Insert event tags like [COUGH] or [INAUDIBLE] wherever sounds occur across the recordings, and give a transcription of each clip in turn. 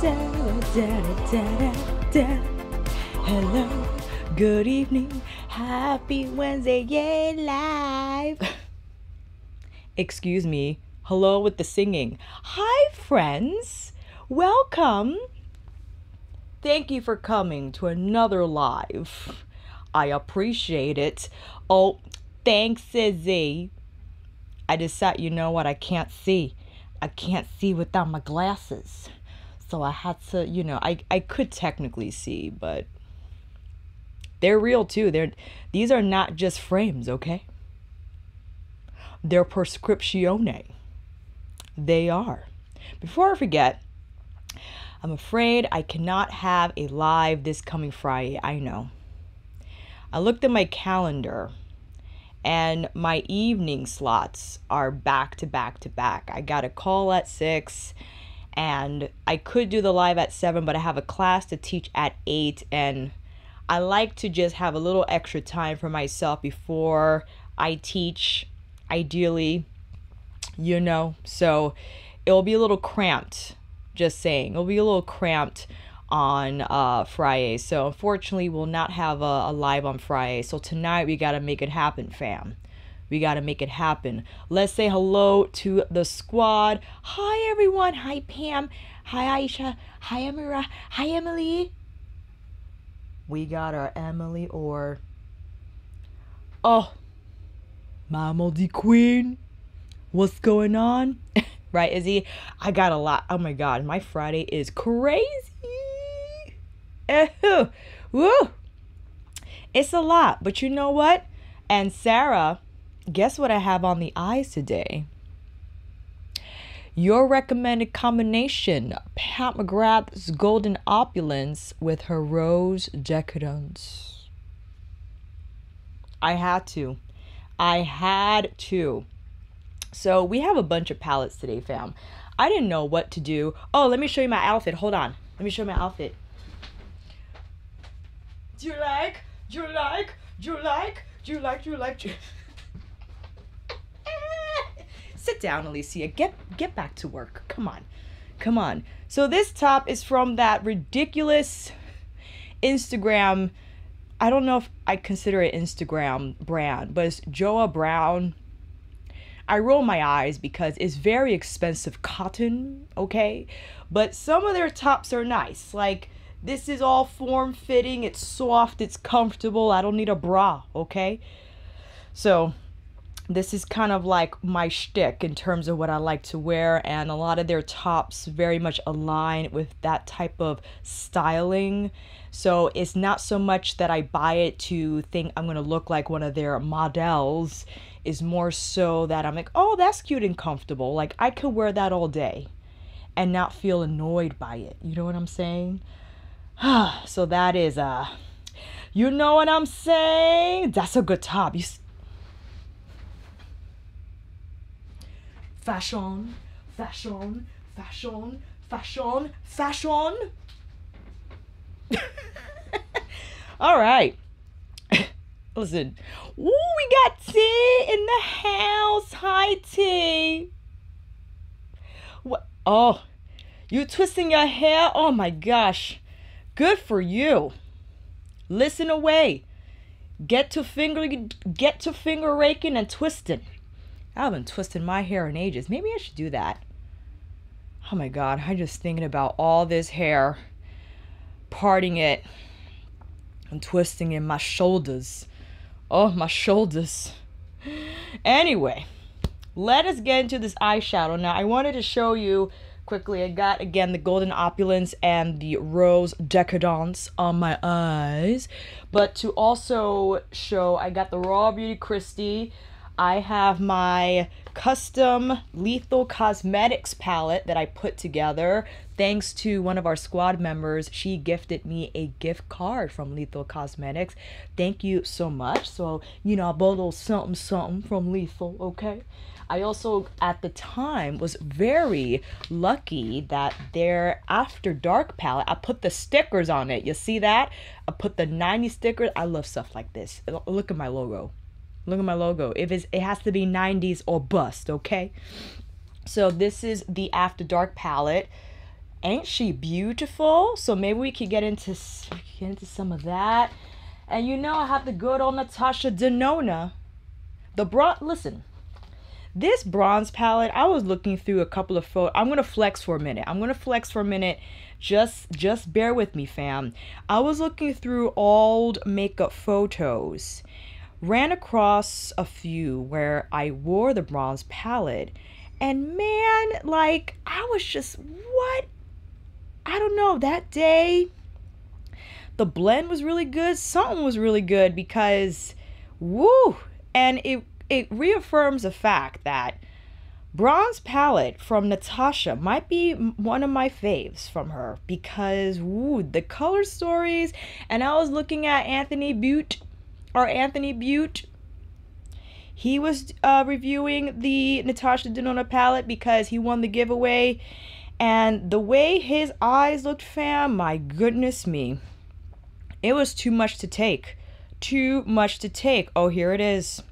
da da da da. Hello, good evening, happy Wednesday, yay live. [LAUGHS] Excuse me. Hello with the singing. Hi, friends. Welcome. Thank you for coming to another live. I appreciate it. Oh, thanks, Izzy. I decided, you know what? I can't see. I can't see without my glasses. So I had to, you know, I, I could technically see, but they're real too. They're these are not just frames, okay? They're prescriptione. They are. Before I forget, I'm afraid I cannot have a live this coming Friday. I know. I looked at my calendar and my evening slots are back to back to back. I got a call at 6 and I could do the live at 7, but I have a class to teach at 8 and I like to just have a little extra time for myself before I teach ideally, you know. So it'll be a little cramped, just saying. It'll be a little cramped on uh, Friday. So unfortunately, we'll not have a, a live on Friday. So tonight we got to make it happen, fam. We got to make it happen. Let's say hello to the squad. Hi, everyone. Hi, Pam. Hi, Aisha. Hi, Amira. Hi, Emily. We got our Emily or. Oh, Mama the Queen. What's going on? [LAUGHS] right, Izzy? I got a lot. Oh my God, my Friday is crazy. [LAUGHS] Woo! It's a lot, but you know what? And Sarah, guess what I have on the eyes today? Your recommended combination Pat McGrath's Golden Opulence with her Rose Decadence. I had to. I had to. So we have a bunch of palettes today, fam. I didn't know what to do. Oh, let me show you my outfit. Hold on. Let me show you my outfit. Do you like? Do you like? Do you like? Do you like? Do you like? Do you... Sit down, Alicia. Get get back to work. Come on. Come on. So this top is from that ridiculous Instagram I don't know if I consider it Instagram brand, but it's Joah Brown. I roll my eyes because it's very expensive cotton, okay? But some of their tops are nice. Like this is all form fitting, it's soft, it's comfortable. I don't need a bra, okay? So this is kind of like my shtick in terms of what I like to wear, and a lot of their tops very much align with that type of styling. So it's not so much that I buy it to think I'm gonna look like one of their models, is more so that I'm like, oh, that's cute and comfortable. Like I could wear that all day and not feel annoyed by it. You know what I'm saying? [SIGHS] so that is uh you know what I'm saying? That's a good top. You fashion, fashion, fashion, fashion, fashion. [LAUGHS] All right. [LAUGHS] Listen. Ooh, we got T in the house. Hi, T. What? Oh, you twisting your hair? Oh my gosh. Good for you. Listen away. Get to finger get to finger raking and twisting. I haven't twisted my hair in ages. Maybe I should do that. Oh my god, I'm just thinking about all this hair, parting it and twisting in my shoulders. Oh, my shoulders. Anyway, let us get into this eyeshadow. Now, I wanted to show you quickly. I got, again, the Golden Opulence and the Rose Decadence on my eyes. But to also show, I got the Raw Beauty Kristi I have my custom Lethal Cosmetics palette that I put together thanks to one of our squad members. She gifted me a gift card from Lethal Cosmetics. Thank you so much. So, you know, I bought a little something something from Lethal, okay? I also, at the time, was very lucky that their After Dark palette, I put the stickers on it. You see that? I put the 90 stickers. I love stuff like this. Look at my logo. Look at my logo. If it's, it has to be 90s or bust, okay? So this is the After Dark palette. Ain't she beautiful? So maybe we could get into get into some of that. And you know I have the good old Natasha Denona. The bronze listen. This bronze palette, I was looking through a couple of photos. I'm gonna flex for a minute. I'm gonna flex for a minute. Just just bear with me, fam. I was looking through old makeup photos ran across a few where I wore the bronze palette. And man, like, I was just, what? I don't know. That day, the blend was really good. Something was really good because, woo! And it, it reaffirms the fact that Bronze Palette from Natasha might be one of my faves from her because, woo, the color stories. And I was looking at Anthony Butte or Anthony Butte. He was uh, reviewing the Natasha Denona palette because he won the giveaway. And the way his eyes looked, fam, my goodness me. It was too much to take. Too much to take. Oh, here it is.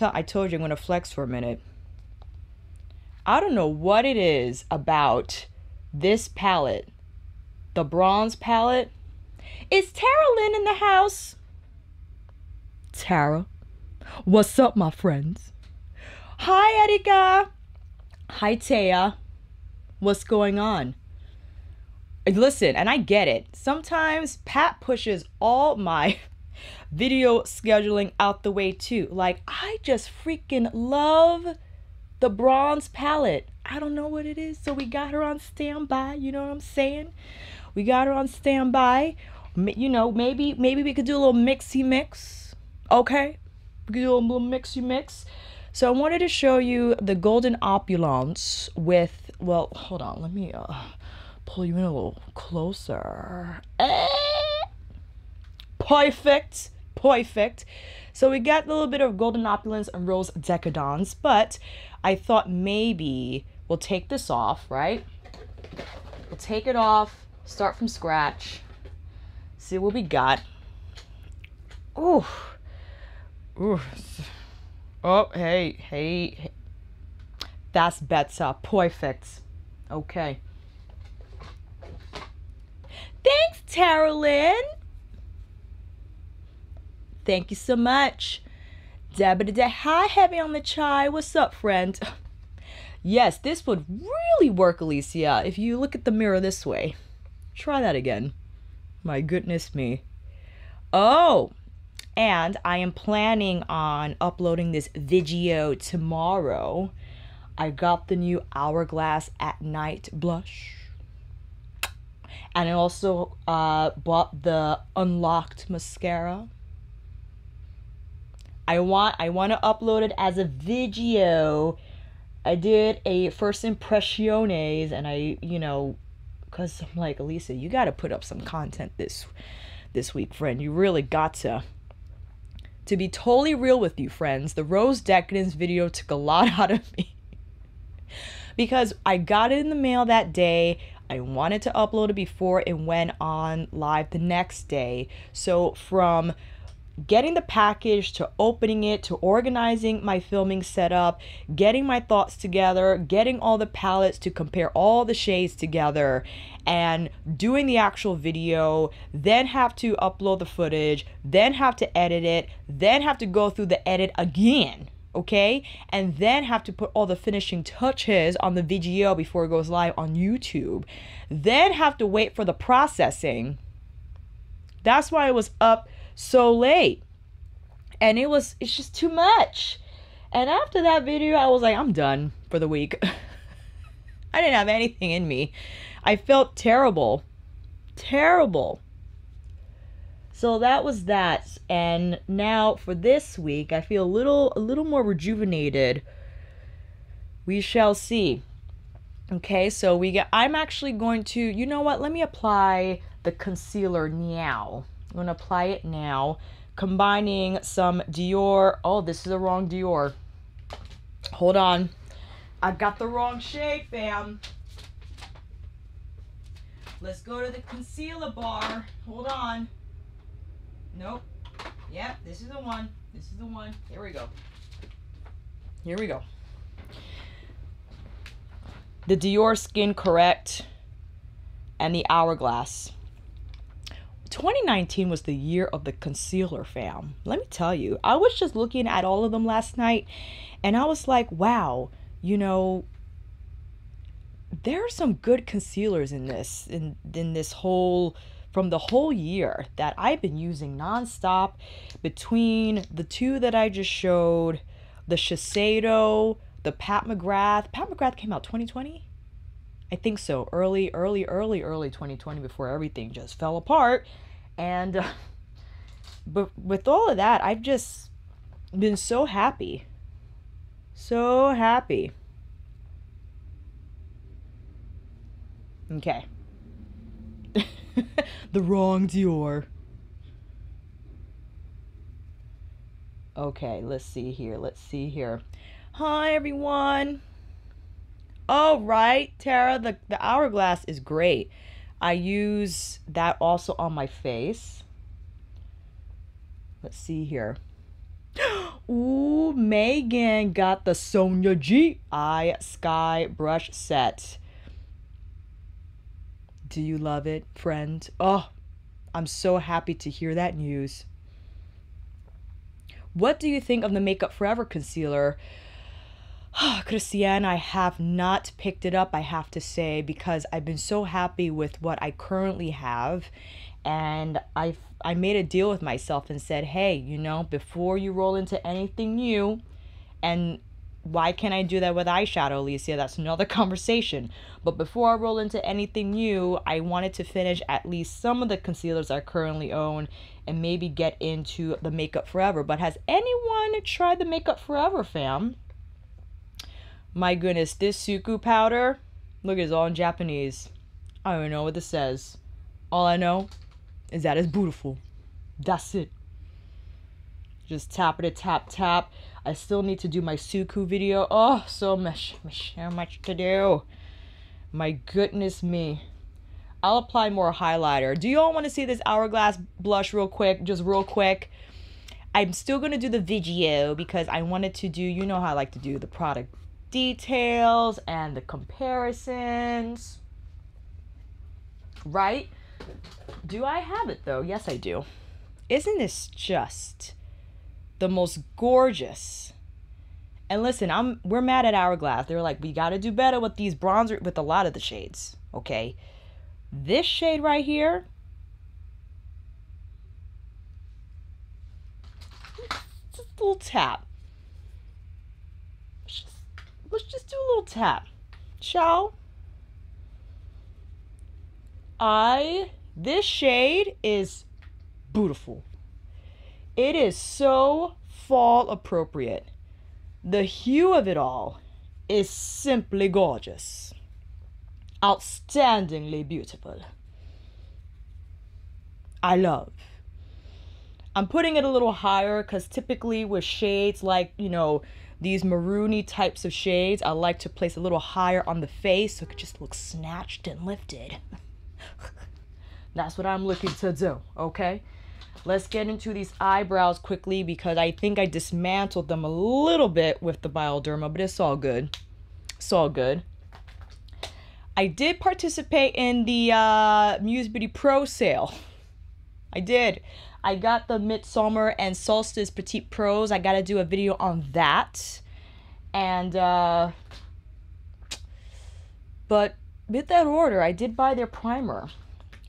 I told you I'm going to flex for a minute. I don't know what it is about this palette. The bronze palette. Is Tara Lynn in the house? Tara. What's up, my friends? Hi, Erika. Hi, Taya. What's going on? Listen, and I get it. Sometimes Pat pushes all my [LAUGHS] video scheduling out the way too. Like, I just freaking love the bronze palette. I don't know what it is. So we got her on standby. You know what I'm saying? We got her on standby. You know, maybe maybe we could do a little mixy mix Okay, a little mixy mix. So I wanted to show you the golden opulence with, well, hold on, let me uh, pull you in a little closer. Eh, perfect, perfect. So we got a little bit of golden opulence and rose decadence, but I thought maybe we'll take this off, right? We'll take it off, start from scratch, see what we got. Ooh. Ooh. Oh, hey, hey, hey. That's better. Perfect. Okay. Thanks, Tara Lynn. Thank you so much. Dabba Hi, Heavy on the Chai. What's up, friend? [LAUGHS] Yes, this would really work, Alicia, if you look at the mirror this way. Try that again. My goodness me. Oh, and I am planning on uploading this video tomorrow. I got the new Hourglass at Night blush. And I also uh, bought the Unlocked mascara. I want I want to upload it as a video. I did a first impressiones and I, you know, cuz I'm like, Alicia, you got to put up some content this this week, friend. You really got to. To be totally real with you, friends, the Rose Decadence video took a lot [LAUGHS] out of me. because I got it in the mail that day. I wanted to upload it before it went on live the next day. So from getting the package to opening it to organizing my filming setup, getting my thoughts together, getting all the palettes to compare all the shades together, and doing the actual video, then have to upload the footage, then have to edit it, then have to go through the edit again. Okay, and then have to put all the finishing touches on the VGO before it goes live on YouTube, then have to wait for the processing. That's why it was up so late. And it was, it's just too much. And after that video, I was like, I'm done for the week. [LAUGHS] I didn't have anything in me. I felt terrible. Terrible. So that was that. And now for this week, I feel a little a little more rejuvenated. We shall see. Okay, so we get I'm actually going to, you know what? Let me apply the concealer now. I'm going to apply it now, combining some Dior. Oh, this is the wrong Dior. Hold on. I got the wrong shade, fam. Let's go to the concealer bar. Hold on. Nope. Yep, this is the one. This is the one. Here we go. Here we go. The Dior Skin Correct and the Hourglass. 2019 was the year of the concealer fam. Let me tell you, I was just looking at all of them last night and I was like, wow, you know, there are some good concealers in this in in this whole from the whole year that I've been using nonstop between the two that I just showed, the Shiseido, the Pat McGrath. Pat McGrath came out 2020? I think so. Early, early, early, early 2020 before everything just fell apart. And uh, [LAUGHS] but with all of that, I've just been so happy. So happy. Okay. [LAUGHS] the wrong Dior. Okay, let's see here. Let's see here. Hi, everyone. All right, Tara, the, the hourglass is great. I use that also on my face. Let's see here. [GASPS] Ooh, Megan got the Sonia G Eye Sky brush set. Do you love it, friend? Oh, I'm so happy to hear that news. What do you think of the Makeup Forever concealer? [SIGHS] Christiane, I have not picked it up, I have to say, because I've been so happy with what I currently have. And I I made a deal with myself and said, hey, you know, before you roll into anything new, and why can't I do that with eyeshadow, Alicia? That's another [LAUGHS] conversation. But before I roll into anything new, I wanted to finish at least some of the concealers I currently own and maybe get into the Makeup Forever. But has anyone tried the Makeup Forever, fam? My goodness, this Suqqu powder, look, it's all in Japanese. I don't know what this says. All I know is that it's beautiful. That's it. Just tap it, tap, tap. I still need to do my Suqqu video. Oh, so much, so much to do. My goodness me. I'll apply more highlighter. Do you all want to see this Hourglass blush real quick? Just real quick. I'm still going to do the video because I wanted to do, you know how I like to do the product details and the comparisons. Right? Do I have it though? Yes, I do. Isn't this just the most gorgeous. And listen, I'm we're mad at Hourglass. They're like, we gotta do better with these bronzer with a lot of the shades. Okay. This shade right here. Just a little tap. Let's just, do a little tap. Shall? I this shade is beautiful. It is so fall appropriate. The hue of it all is simply gorgeous. Outstandingly beautiful. I love. I'm putting it a little higher because typically with shades like, you know, these maroony types of shades, I like to place a little higher on the face so it just looks snatched and lifted. [LAUGHS] That's what I'm looking to do, okay? Let's get into these eyebrows quickly because I think I dismantled them a little bit with the Bioderma, but it's all good. It's all good. I did participate in the uh, Muse Beauty Pro sale. I did. I got the Midsummer and Solstice Petite Pros. I got to do a video on that. And, uh, but with that order, I did buy their primer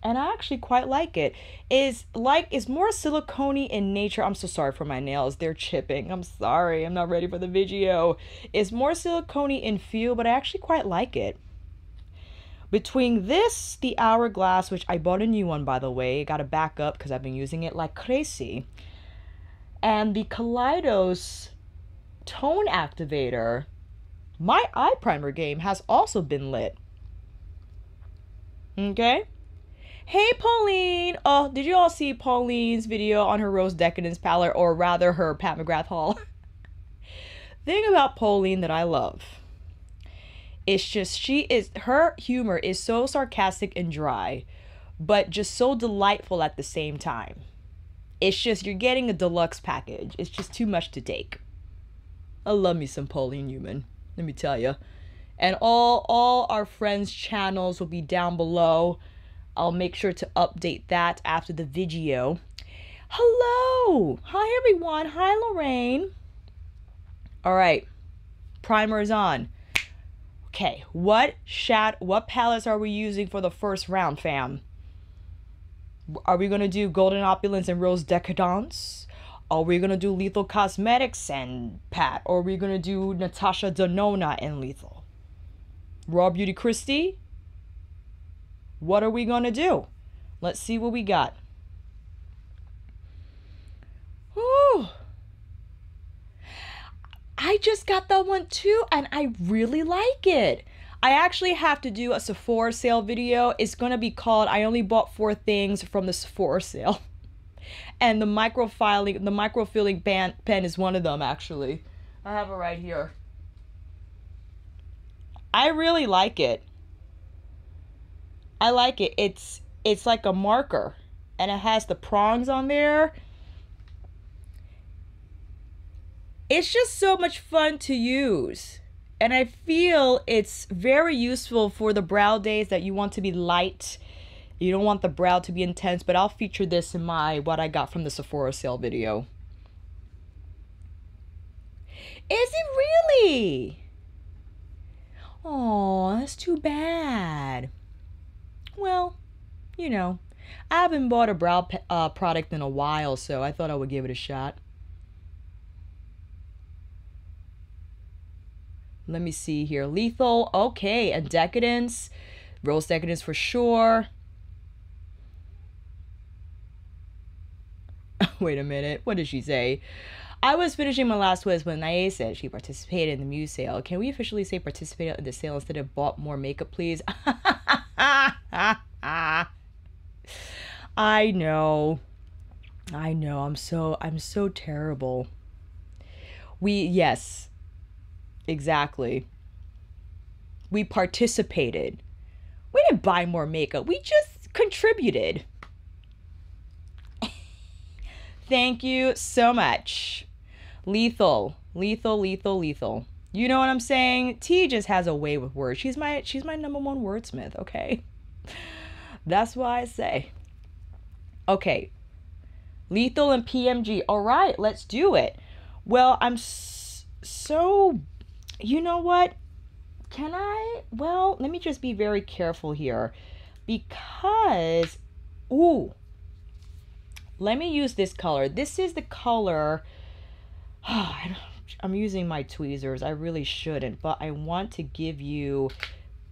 and I actually quite like it. Is like is more silicone in nature. I'm so sorry for my nails. They're chipping. I'm sorry. I'm not ready for the video. It's more silicone in feel, but I actually quite like it. Between this, the Hourglass, which I bought a new one by the way, got a backup because I've been using it like crazy, and the Kaleidos Tone Activator, my eye primer game has also been lit. Okay? Hey, Pauline! Oh, did you all see Pauline's video on her Rose Decadence palette, or rather her Pat McGrath haul? [LAUGHS] Thing about Pauline that I love it's just she is her humor is so sarcastic and dry, but just so delightful at the same time. It's just you're getting a deluxe package. It's just too much to take. I love me some Pauline Newman, let me tell you. And all all our friends' channels will be down below. I'll make sure to update that after the video. Hello! Hi everyone. Hi Lorraine. All right. Primer is on. Okay, what shat what palettes are we using for the first round, fam? Are we gonna do Golden Opulence and Rose Decadence? Are we gonna do Lethal Cosmetics and Pat? Or are we gonna do Natasha Denona and Lethal? Raw Beauty Kristi? What are we gonna do? Let's see what we got. Whew. I just got that one too and I really like it. I actually have to do a Sephora sale video. It's to be called I only bought four things from the Sephora sale. [LAUGHS] And the microfiling, the microfilling pen, pen is one of them actually. I have it right here. I really like it. I like it. It's it's like a marker and it has the prongs on there it's just so much fun to use. And I feel it's very useful for the brow days that you want to be light. You don't want the brow to be intense, but I'll feature this in my what I got from the Sephora sale video. Is it really? Oh, that's too bad. Well, you know, I haven't bought a brow uh, product in a while, so I thought I would give it a shot. Let me see here. Lethal. Okay. And Decadence. Rose Decadence for sure. [LAUGHS] Wait a minute. What did she say? I was finishing my last quiz when Naya said she participated in the Muse sale. Can we officially say participated in the sale instead of bought more makeup, please? [LAUGHS] I know. I know. I'm so I'm so terrible. We yes, Exactly. We participated. We didn't buy more makeup. We just contributed. [LAUGHS] Thank you so much. Lethal, lethal, lethal, lethal. You know what I'm saying? T just has a way with words. She's my she's my number one wordsmith, okay? [LAUGHS] That's why I say. Okay. Lethal and PMG. All right, let's do it. Well, I'm so you know what? Can I? Well, let me just be very careful here because, ooh, let me use this color. This is the color. [SIGHS] Oh, I'm using my tweezers. I really shouldn't, but I want to give you,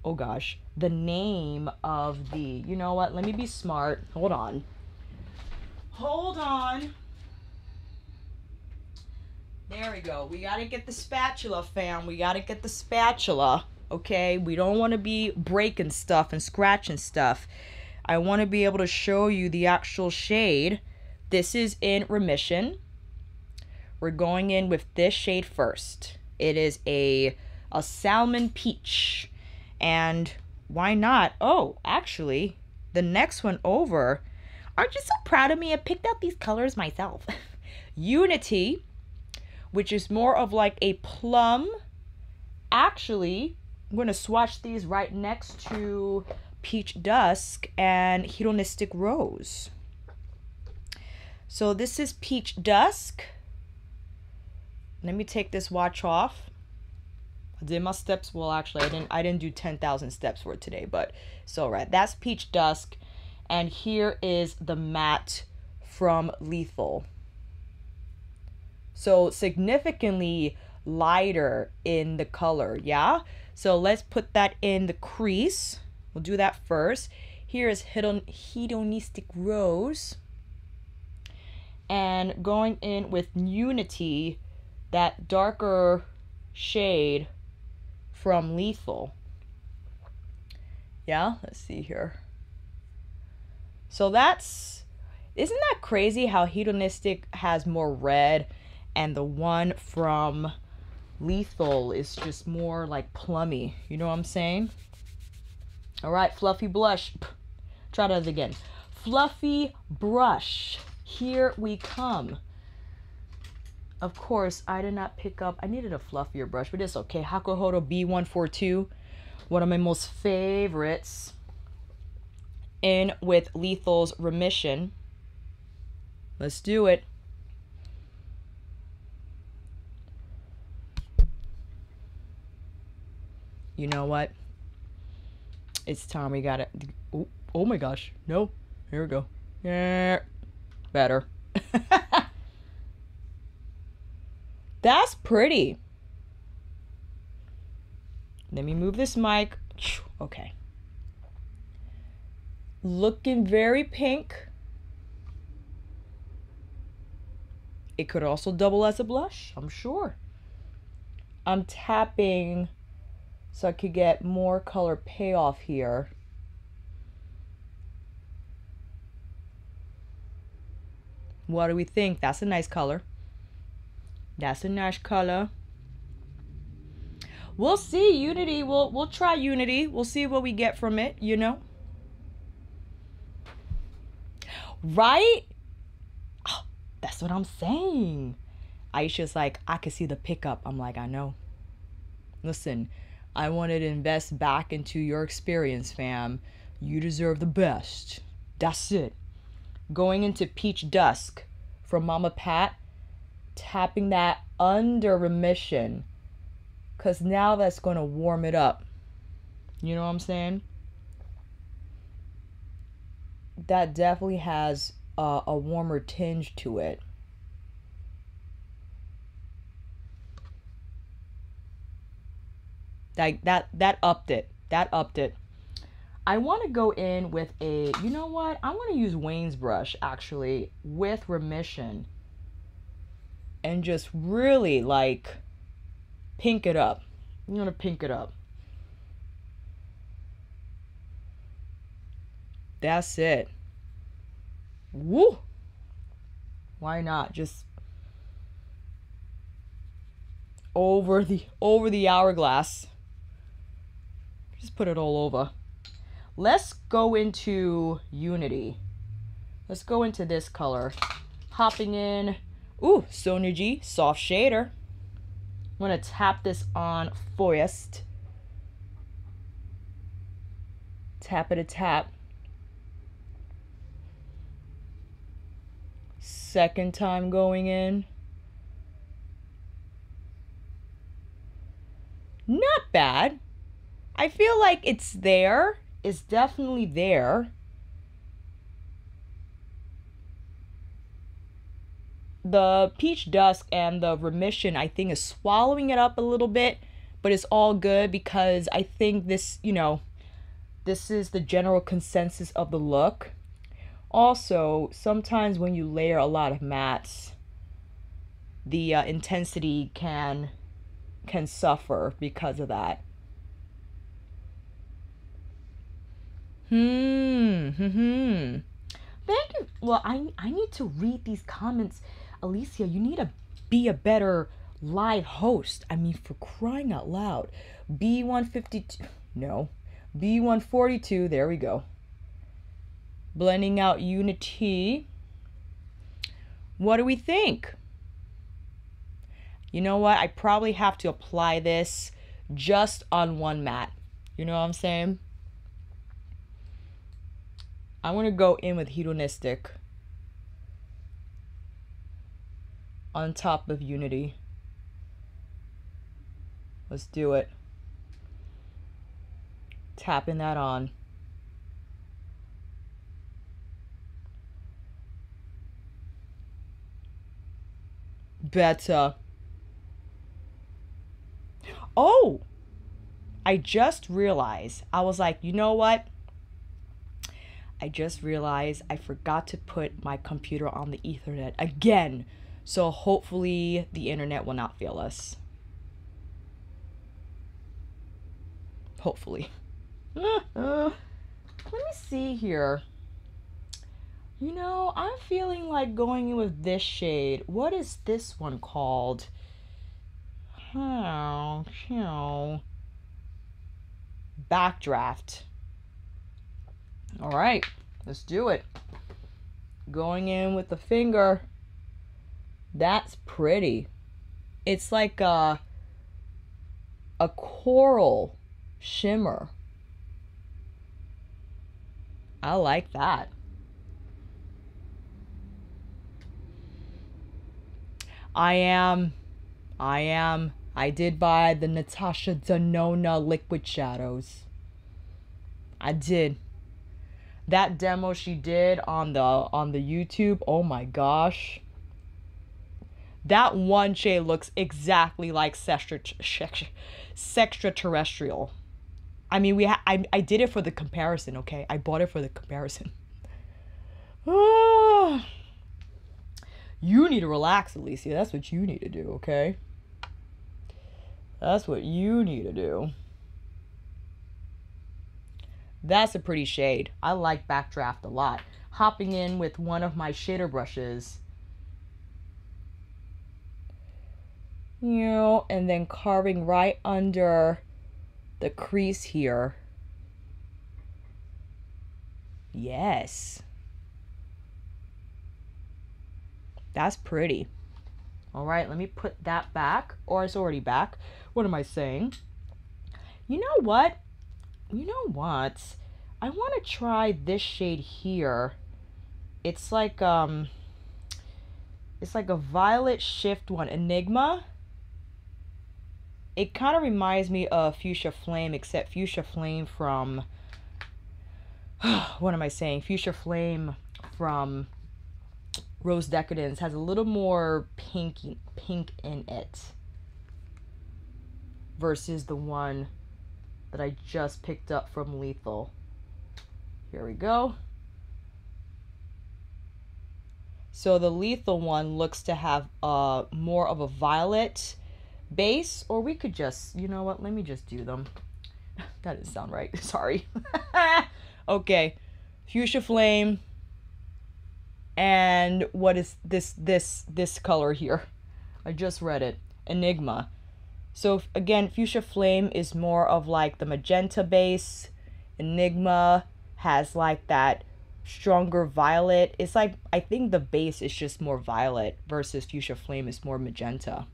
oh gosh, the name of the, you know what? Let me be smart. Hold on. Hold on. There we go. We got to get the spatula, fam. We got to get the spatula. Okay? We don't want to be breaking stuff and scratching stuff. I want to be able to show you the actual shade. This is in remission. We're going in with this shade first. It is a a salmon peach. And why not? Oh, actually, the next one over. Aren't you so proud of me? I picked out these colors myself. [LAUGHS] Unity which is more of like a plum. Actually, I'm going to swatch these right next to Peach Dusk and Hedonistic Rose. So this is Peach Dusk. Let me take this watch off. I did my steps. Well, actually, I didn't. I didn't do ten thousand steps for today, but so right. That's Peach Dusk, and here is the matte from Lethal. So significantly lighter in the color, yeah? So let's put that in the crease. We'll do that first. Here is hedon- Hedonistic Rose. And going in with Unity, that darker shade from Lethal. Yeah, let's see here. So that's isn't that crazy how hedonistic has more red and the one from lethal is just more like plummy. You know what I'm saying? All right, fluffy blush. Try that again. Fluffy brush. Here we come. Of course, I did not pick up. I needed a fluffier brush, but it's okay. Hakuhodo B142, one of my most favorites. In with Lethal's Remission. Let's do it. You know what? It's time we got it. Oh, oh my gosh. No. Here we go. Yeah. Better. [LAUGHS] That's pretty. Let me move this mic. Okay. Looking very pink. It could also double as a blush, I'm sure. I'm tapping so I could get more color payoff here. What do we think? That's a nice color. That's a nice color. We'll see Unity. We'll we'll try Unity. We'll see what we get from it, you know? Right? Oh, that's what I'm saying. Aisha's like, I can see the pickup. I'm like, I know. Listen, I wanted to invest back into your experience, fam. You deserve the best. That's it. Going into Peach Dusk from Mama Pat tapping that under remission because now that's going to warm it up. You know what I'm saying? That definitely has a, a warmer tinge to it. Like that that upped it. That upped it. I want to go in with a, you know what? I want to use Wayne's brush actually with remission and just really like pink it up. I'm gonna pink it up. That's it. Woo! Why not? Just over the over the hourglass. Just put it all over. Let's go into Unity. Let's go into this color. Hopping in Ooh, g soft shader. I'm gonna tap this on Forest. Tap it a tap. Second time going in. Not bad. I feel like it's there. It's definitely there. the peach dusk and the remission i think is swallowing it up a little bit but it's all good because i think this you know this is the general consensus of the look also sometimes when you layer a lot of mattes the uh, intensity can can suffer because of that hmm hmm hmm thank you well i i need to read these comments Alicia, you need to be a better live host. I mean, for crying out loud. B152, no, B142, there we go. Blending out Unity. What do we think? You know what? I probably have to apply this just on one mat. You know what I'm saying? I want to go in with hedonistic. on top of Unity. Let's do it. Tapping that on. Better. Oh! I just realized, I was like, you know what? I just realized I forgot to put my computer on the Ethernet again. So hopefully the internet will not fail us. Hopefully. [LAUGHS] Let me see here. You know, I'm feeling like going in with this shade. What is this one called? Oh, you know. Backdraft. All right, let's do it. Going in with the finger. That's pretty. It's like a, a coral shimmer. I like that. I am, I am, I did buy the Natasha Denona Liquid Shadows. I did. That demo she did on the on the YouTube, oh my gosh. That one shade looks exactly like Sextraterrestrial. I mean, we ha- I, I did it for the comparison, okay? I bought it for the comparison. [SIGHS] You need to relax, Alicia. That's what you need to do, okay? That's what you need to do. That's a pretty shade. I like Backdraft a lot. Hopping in with one of my shader brushes. You know, and then carving right under the crease here. Yes. That's pretty. All right, let me put that back, or it's already back. What am I saying? You know what? You know what? I want to try this shade here. It's like, um, it's like a violet shift one, Enigma. It kind of reminds me of Fuchsia Flame, except Fuchsia Flame from, [SIGHS] what am I saying? Fuchsia Flame from Rose Decadence has a little more pink pink in it versus the one that I just picked up from Lethal. Here we go. So the Lethal one looks to have uh, more of a violet base, or we could just, you know what, let me just do them. [LAUGHS] that didn't sound right, [LAUGHS] sorry. [LAUGHS] okay, Fuchsia Flame, and what is this this this color here i just read it enigma so again fuchsia flame is more of like the magenta base. Enigma has like that stronger violet. It's like i think the base is just more violet versus fuchsia flame is more magenta.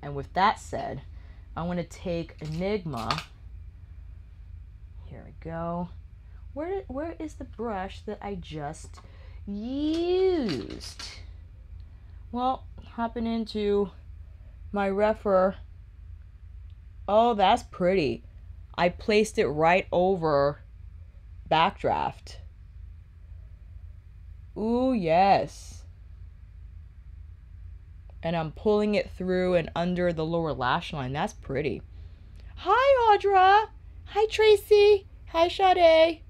And with that said i want to take enigma. Here we go. Where, where is the brush that I just used? Well, hopping into my refer. Oh, that's pretty. I placed it right over backdraft. Ooh, yes. And I'm pulling it through and under the lower lash line. That's pretty. Hi, Audra. Hi, Tracy. Hi, Sade.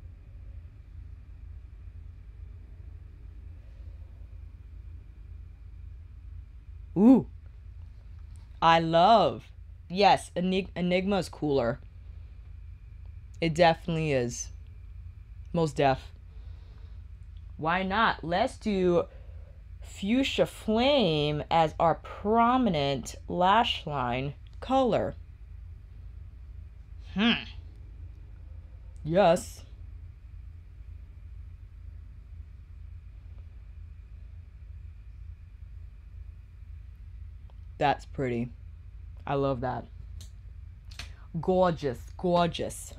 Ooh. I love. Yes, Enig- Enigma is cooler. It definitely is. Most deaf. Why not? Let's do fuchsia flame as our prominent lash line color. Hmm. Yes. That's pretty. I love that. Gorgeous, gorgeous.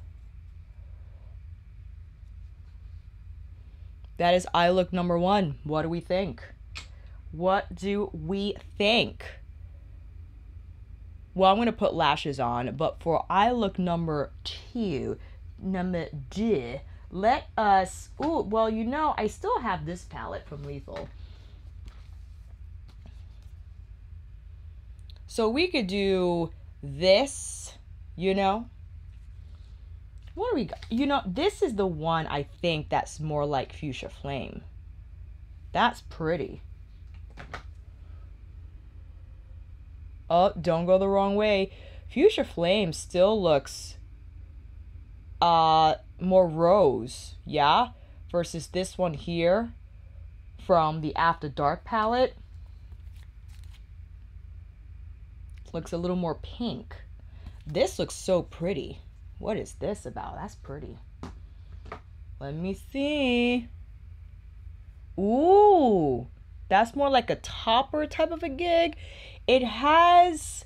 That is eye look number one. What do we think? What do we think? Well, I'm going to put lashes on, but for eye look number two, number two, let us. Oh, well, you know, I still have this palette from Lethal. So we could do this, you know. What do we got? You know, this is the one I think that's more like fuchsia flame. That's pretty. Oh, don't go the wrong way. Fuchsia flame still looks uh more rose, yeah? Versus this one here from the After Dark palette. Looks a little more pink. This looks so pretty. What is this about? That's pretty. Let me see. Ooh, that's more like a topper type of a gig. It has,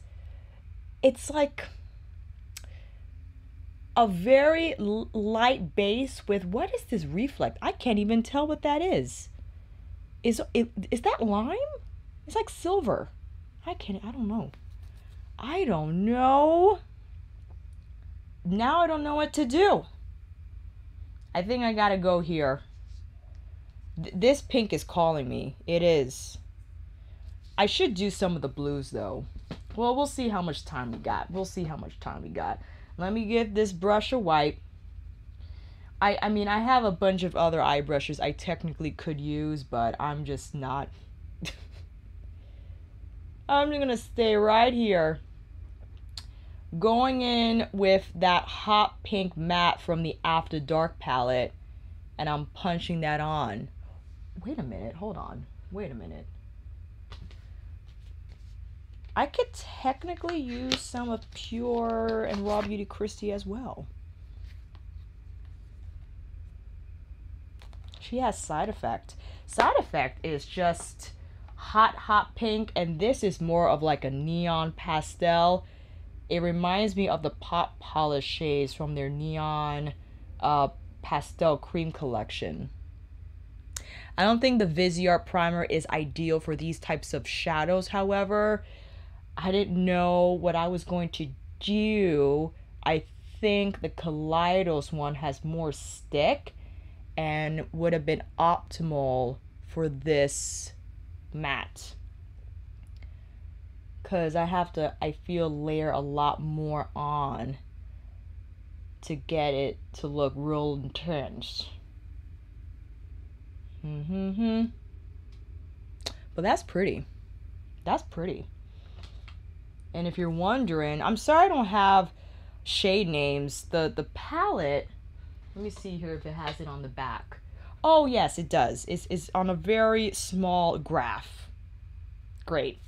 it's like a very light base with what is this reflect? I can't even tell what that is. Is it is that lime? It's like silver. I can't. I don't know. I don't know. Now I don't know what to do. I think I gotta go here. Th- this pink is calling me. It is. I should do some of the blues though. Well, we'll see how much time we got. We'll see how much time we got. Let me give this brush a wipe. I, I mean, I have a bunch of other eye brushes I technically could use, but I'm just not. [LAUGHS] I'm going to stay right here. Going in with that hot pink matte from the After Dark palette, and I'm punching that on. Wait a minute, hold on. Wait a minute. I could technically use some of Pur and Raw Beauty Kristi as well. She has side effect. Side effect is just hot, hot pink, and this is more of like a neon pastel. It reminds me of the pop Polish shades from their neon uh, pastel cream collection. I don't think the Viseart primer is ideal for these types of shadows, however. I didn't know what I was going to do. I think the Kaleidos one has more stick and would have been optimal for this mat because I have to I feel layer a lot more on to get it to look real intense. Mm-hmm. But that's pretty. That's pretty. And if you're wondering, I'm sorry I don't have shade names. The the palette let me see here if it has it on the back. Oh, yes, it does. It's, it's on a very small graph. Great.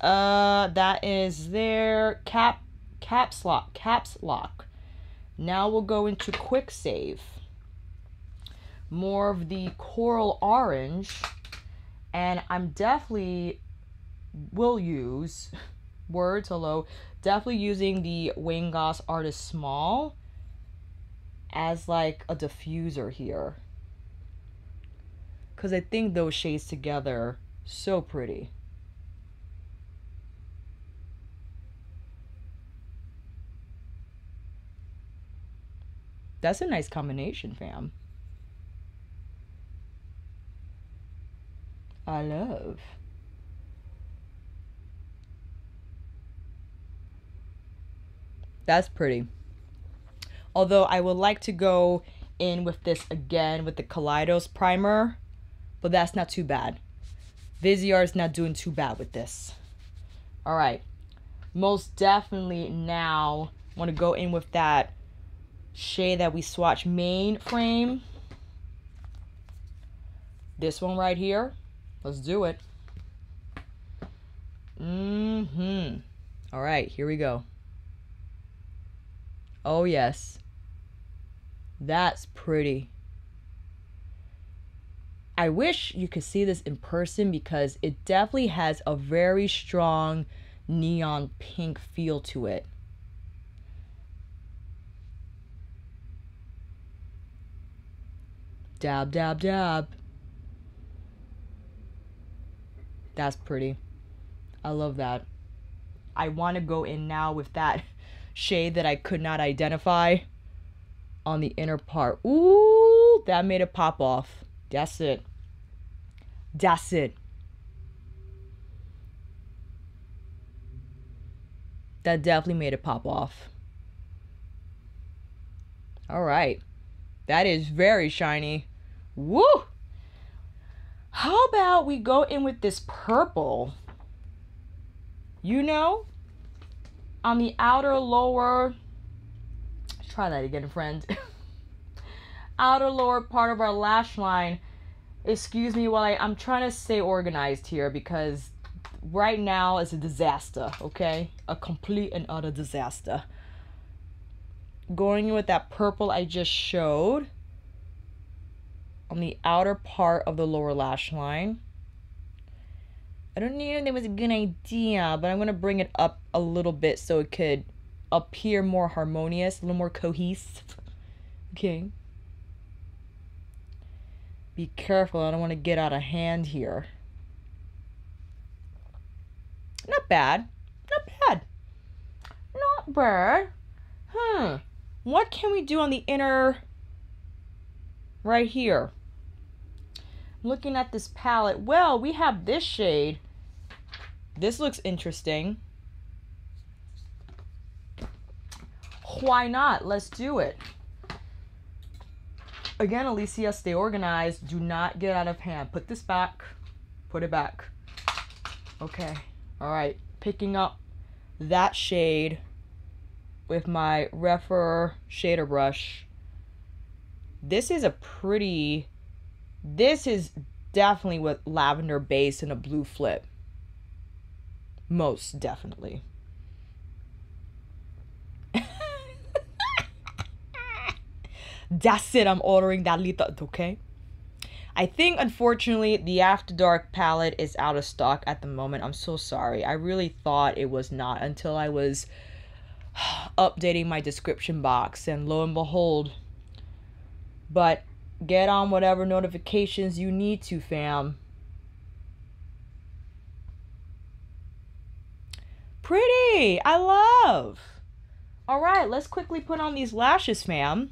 Uh, that is their Cap, caps lock, caps lock. Now we'll go into quick save. More of the coral orange. And I'm definitely will use [LAUGHS] words hello definitely using the Wayne Goss artist small as like a diffuser here. Because I think those shades together, so pretty. That's a nice combination, fam. I love. That's pretty. Although I would like to go in with this again with the Kaleidos primer, but that's not too bad. Viseart is not doing too bad with this. All right, most definitely now want to go in with that shade that we swatch mainframe. This one right here. Let's do it. Mm-hmm. All right, here we go. Oh, yes. That's pretty. I wish you could see this in person because it definitely has a very strong neon pink feel to it. Dab, dab, dab. That's pretty. I love that. I want to go in now with that [LAUGHS] shade that I could not identify on the inner part. Ooh, that made it pop off. That's it. That's it. That definitely made it pop off. All right. That is very shiny. Woo! How about we go in with this purple? You know, on the outer lower, try that again, friends. [LAUGHS] outer lower part of our lash line. Excuse me while I, I'm trying to stay organized here because right now is a disaster, okay? A complete and utter disaster. Going in with that purple I just showed on the outer part of the lower lash line. I don't know if that was a good idea, but I'm going to bring it up a little bit so it could appear more harmonious, a little more cohesive. [LAUGHS] Okay. Be careful, I don't want to get out of hand here. Not bad. Not bad. Not bad. Hmm. What can we do on the inner right here? Looking at this palette. Well, we have this shade. This looks interesting. Why not? Let's do it. Again, Alicia, stay organized. Do not get out of hand. Put this back. Put it back. Okay. All right. Picking up that shade with my Rephr shader brush. This is a pretty... This is definitely with lavender base and a blue flip. Most definitely. [LAUGHS] That's it. I'm ordering that little, okay? I think, unfortunately, the After Dark palette is out of stock at the moment. I'm so sorry. I really thought it was not until I was [SIGHS] updating my description box, and lo and behold. But get on whatever notifications you need to, fam. Pretty! I love! Alright, let's quickly put on these lashes, fam.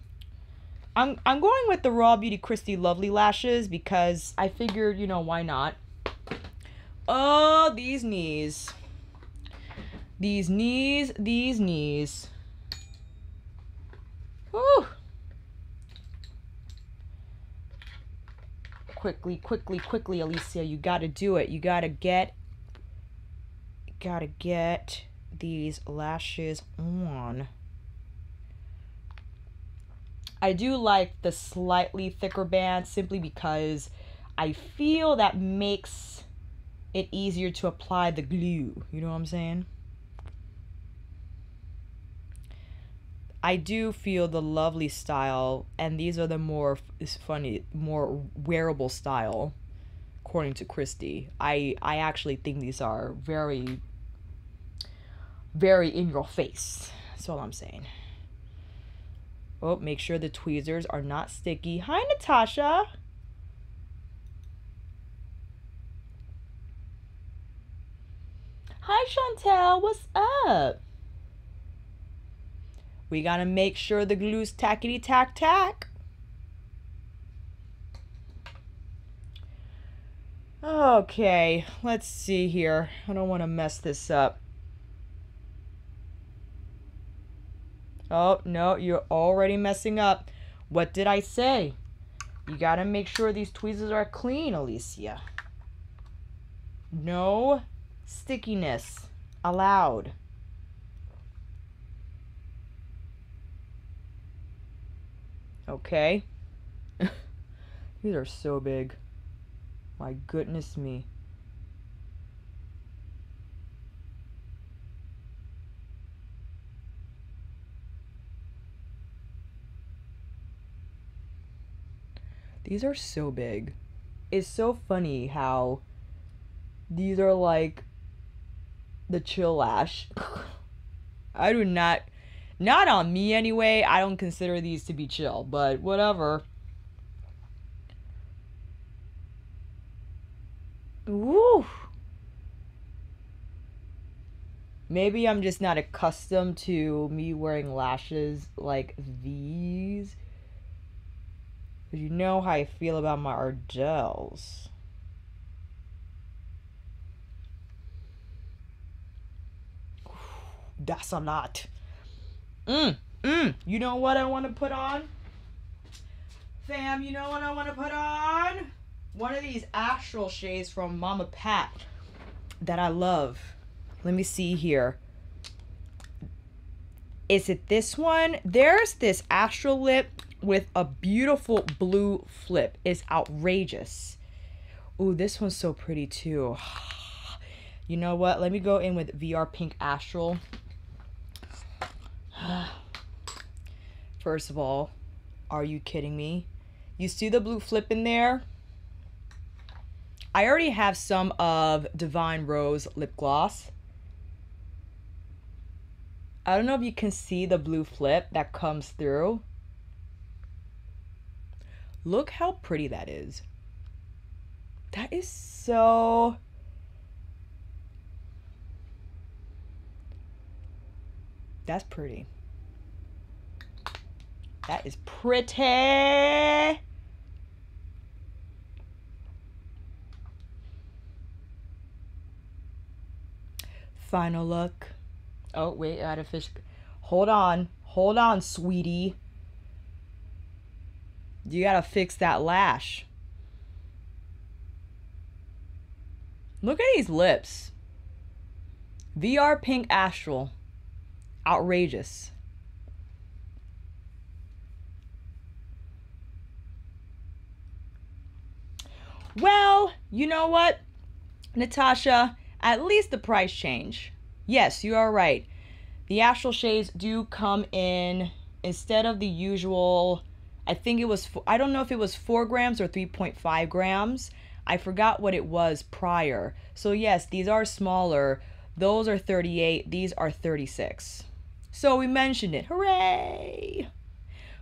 I'm I'm going with the Raw Beauty Kristi Lovely lashes because I figured, you know, why not? Oh, these knees. These knees, these knees. Whew. Quickly, quickly, quickly, Alicia, you gotta do it. You gotta get, gotta get these lashes on. I do like the slightly thicker band simply because I feel that makes it easier to apply the glue. You know what I'm saying? I do feel the lovely style, and these are the more funny, more wearable style, according to Kristi. I I actually think these are very, very in your face. That's all I'm saying. Oh, make sure the tweezers are not sticky. Hi, Natasha. Hi, Chantel. What's up? We got to make sure the glue's tackety tack tack. Okay, let's see here. I don't want to mess this up. Oh, no, you're already messing up. What did I say? You gotta make sure these tweezers are clean, Alicia. No stickiness allowed. Okay. [LAUGHS] These are so big. My goodness me. These are so big. It's so funny how these are like the chill lash. [LAUGHS] I do not, not on me anyway. I don't consider these to be chill, but whatever. Woo! Maybe I'm just not accustomed to me wearing lashes like these because you know how I feel about my Ardell's. [SIGHS] That's a lot. Mm, mm. You know what I want to put on? Fam, you know what I want to put on? One of these astral shades from Mama Pat that I love. Let me see here. Is it this one? There's this astral lip with a beautiful blue flip. It's outrageous. Ooh, this one's so pretty too. [SIGHS] You know what? Let me go in with VR Pink Astral. [SIGHS] First of all, are you kidding me? You see the blue flip in there? I already have some of Divine Rose lip gloss. I don't know if you can see the blue flip that comes through. Look how pretty that is. That is so... That's pretty. That is pretty. Final look. Oh, wait, I had a fish. Hold on. Hold on, sweetie. You gotta fix that lash. Look at these lips. VR Pink Astral. Outrageous. Well, you know what, Natasha? At least the price change. Yes, you are right. The astral shades do come in instead of the usual. I think it was. I don't know if it was four grams or three point five grams. I forgot what it was prior. So yes, these are smaller. Those are 38. These are 36. So we mentioned it. Hooray!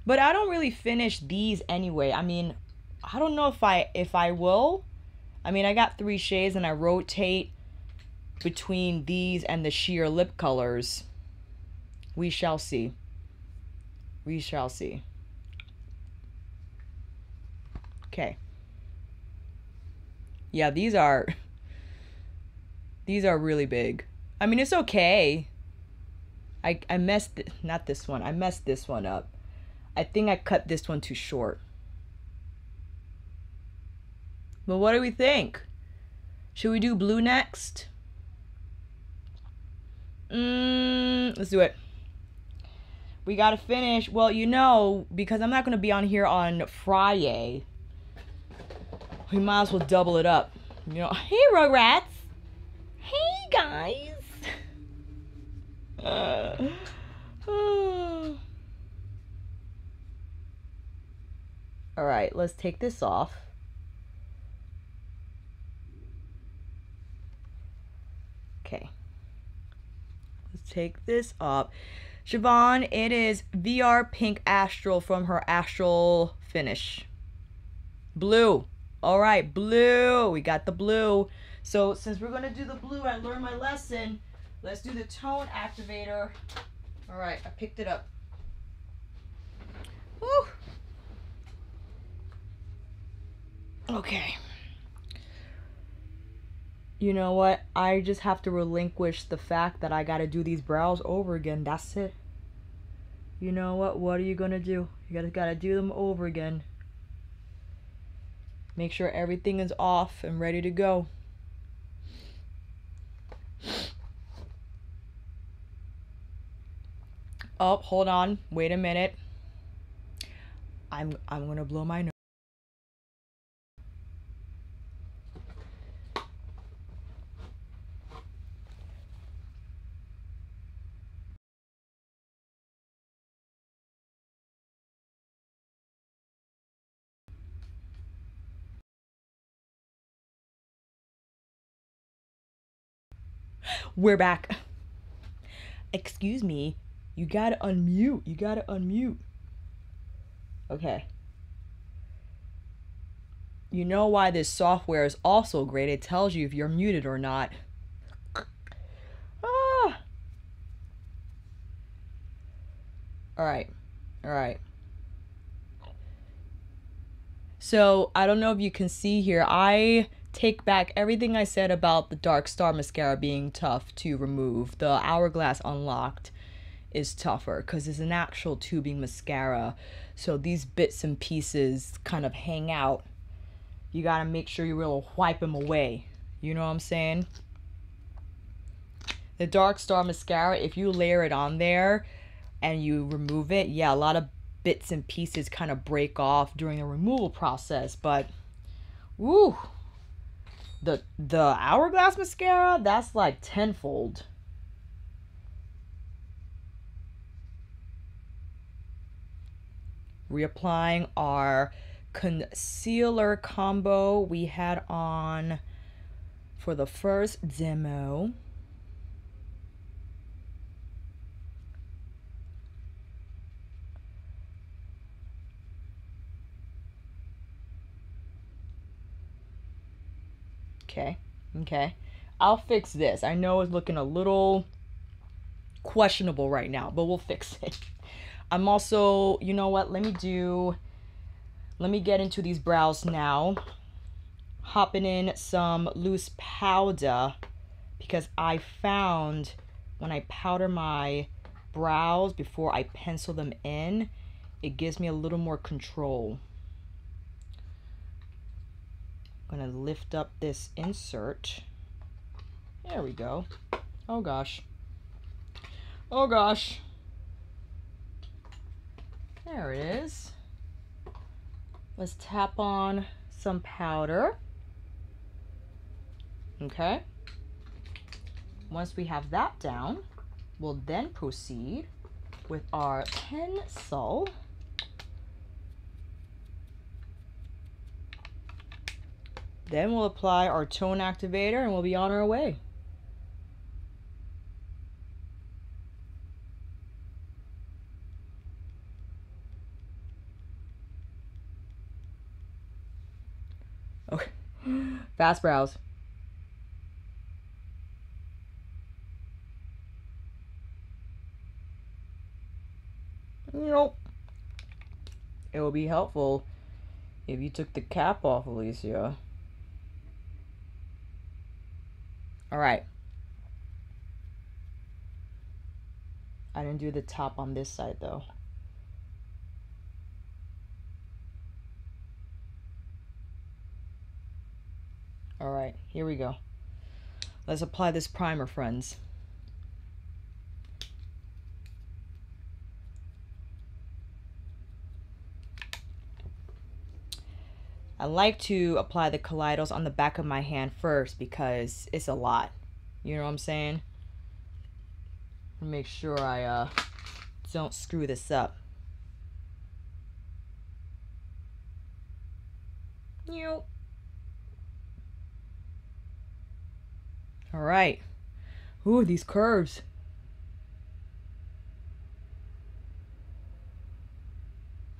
But I don't really finish these anyway. I mean, I don't know if I if I will. I mean, I got three shades and I rotate between these and the sheer lip colors. We shall see. We shall see. Okay. Yeah, these are [LAUGHS] these are really big. I mean, it's okay. I I messed not this one. I messed this one up. I think I cut this one too short. But what do we think? Should we do blue next? Mm, let's do it. We gotta finish. Well, you know, because I'm not gonna be on here on Friday, we might as well double it up. You know, [LAUGHS] hey Rugrats. Hey guys. Uh. [SIGHS] [SIGHS] All right, let's take this off. Okay. Let's take this off. Siobhan, it is VR Pink Astral from her Astral Finish. Blue. All right, blue. We got the blue. So since we're going to do the blue, I learned my lesson. Let's do the tone activator. All right, I picked it up. Woo. Okay you know what? I just have to relinquish the fact that I got to do these brows over again. That's it. You know what? What are you going to do? You gotta, gotta do them over again. Make sure everything is off and ready to go. Oh, hold on. Wait a minute. I'm I'm going to blow my nose. We're back. [LAUGHS] Excuse me. You gotta unmute. You gotta unmute. Okay. You know why this software is also great. It tells you if you're muted or not. Ah. All right. All right. So I don't know if you can see here. I take back everything I said about the Dark Star mascara being tough to remove. The Hourglass Unlocked is tougher because it's an actual tubing mascara. So these bits and pieces kind of hang out. You gotta make sure you really wipe them away. You know what I'm saying? The Dark Star mascara, if you layer it on there and you remove it, yeah, a lot of bits and pieces kind of break off during the removal process. But, woo, the the Hourglass mascara, that's like tenfold. Reapplying our concealer combo we had on for the first demo. Okay. Okay. I'll fix this. I know it's looking a little questionable right now, but we'll fix [LAUGHS] it. I'm also, you know what? Let me do, let me get into these brows now. Hopping in some loose powder because I found when I powder my brows before I pencil them in, it gives me a little more control. Going to lift up this insert. There we go. Oh gosh. Oh gosh. There it is. Let's tap on some powder. Okay. Once we have that down, we'll then proceed with our pencil. Then we'll apply our tone activator and we'll be on our way. Okay. [GASPS] Fast brows. Nope. It will be helpful if you took the cap off, Alicia. All right. I didn't do the top on this side though. All right, here we go. Let's apply this primer, friends. I like to apply the Kaleidos on the back of my hand first because it's a lot. You know what I'm saying? Make sure I uh, don't screw this up. All right. Ooh, these curves.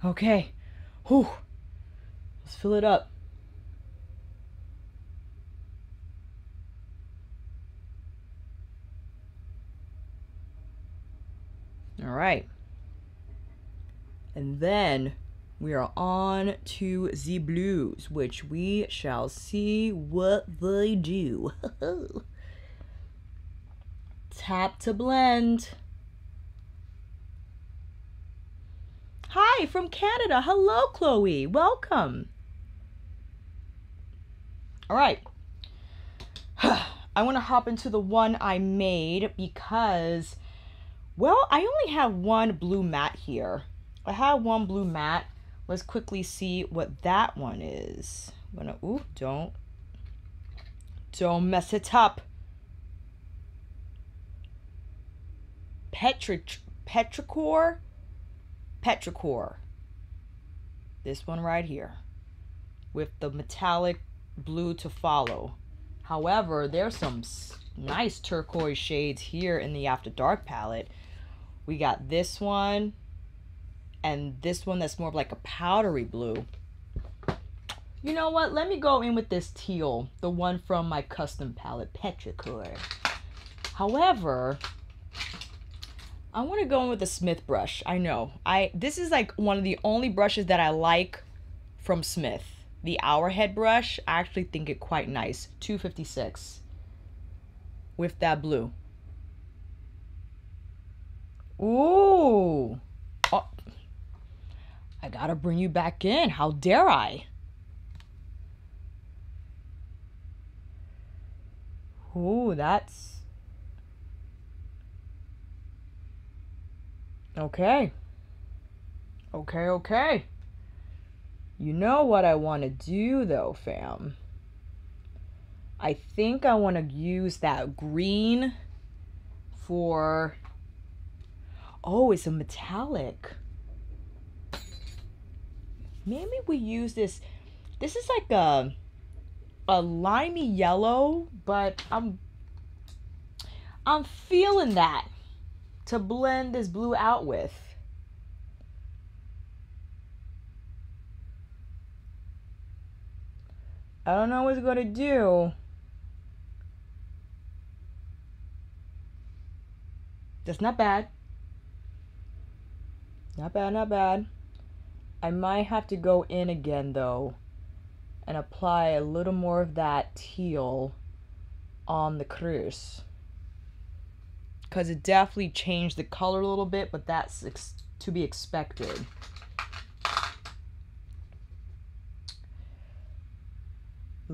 Okay. Whew. Let's fill it up. All right. And then we are on to the blues, which we shall see what they do. [LAUGHS] Tap to blend. Hi from Canada. Hello, Chloe. Welcome. All right. [SIGHS] I want to hop into the one I made because, well, I only have one blue mat here. I have one blue mat. Let's quickly see what that one is. I'm gonna, ooh, don't, don't mess it up. Petric, Petrichor? Petrichor. This one right here. With the metallic blue to follow. However, there's some nice turquoise shades here in the After Dark palette. We got this one and this one that's more of like a powdery blue. You know what? Let me go in with this teal, the one from my custom palette, Petrichor. However, I want to go in with the Smith brush. I know. I This is like one of the only brushes that I like from Smith the Hourhead brush, I actually think it quite nice. 256 with that blue. Ooh. Oh. I gotta bring you back in. How dare I? Ooh, that's okay. Okay, okay. You know what I want to do though, fam. I think I want to use that green for Oh, it's a metallic. Maybe we use this. This is like a a limey yellow, but I'm I'm feeling that to blend this blue out with. I don't know what it's to do. That's not bad. Not bad, not bad. I might have to go in again though and apply a little more of that teal on the crease. Because it definitely changed the color a little bit, but that's to be expected.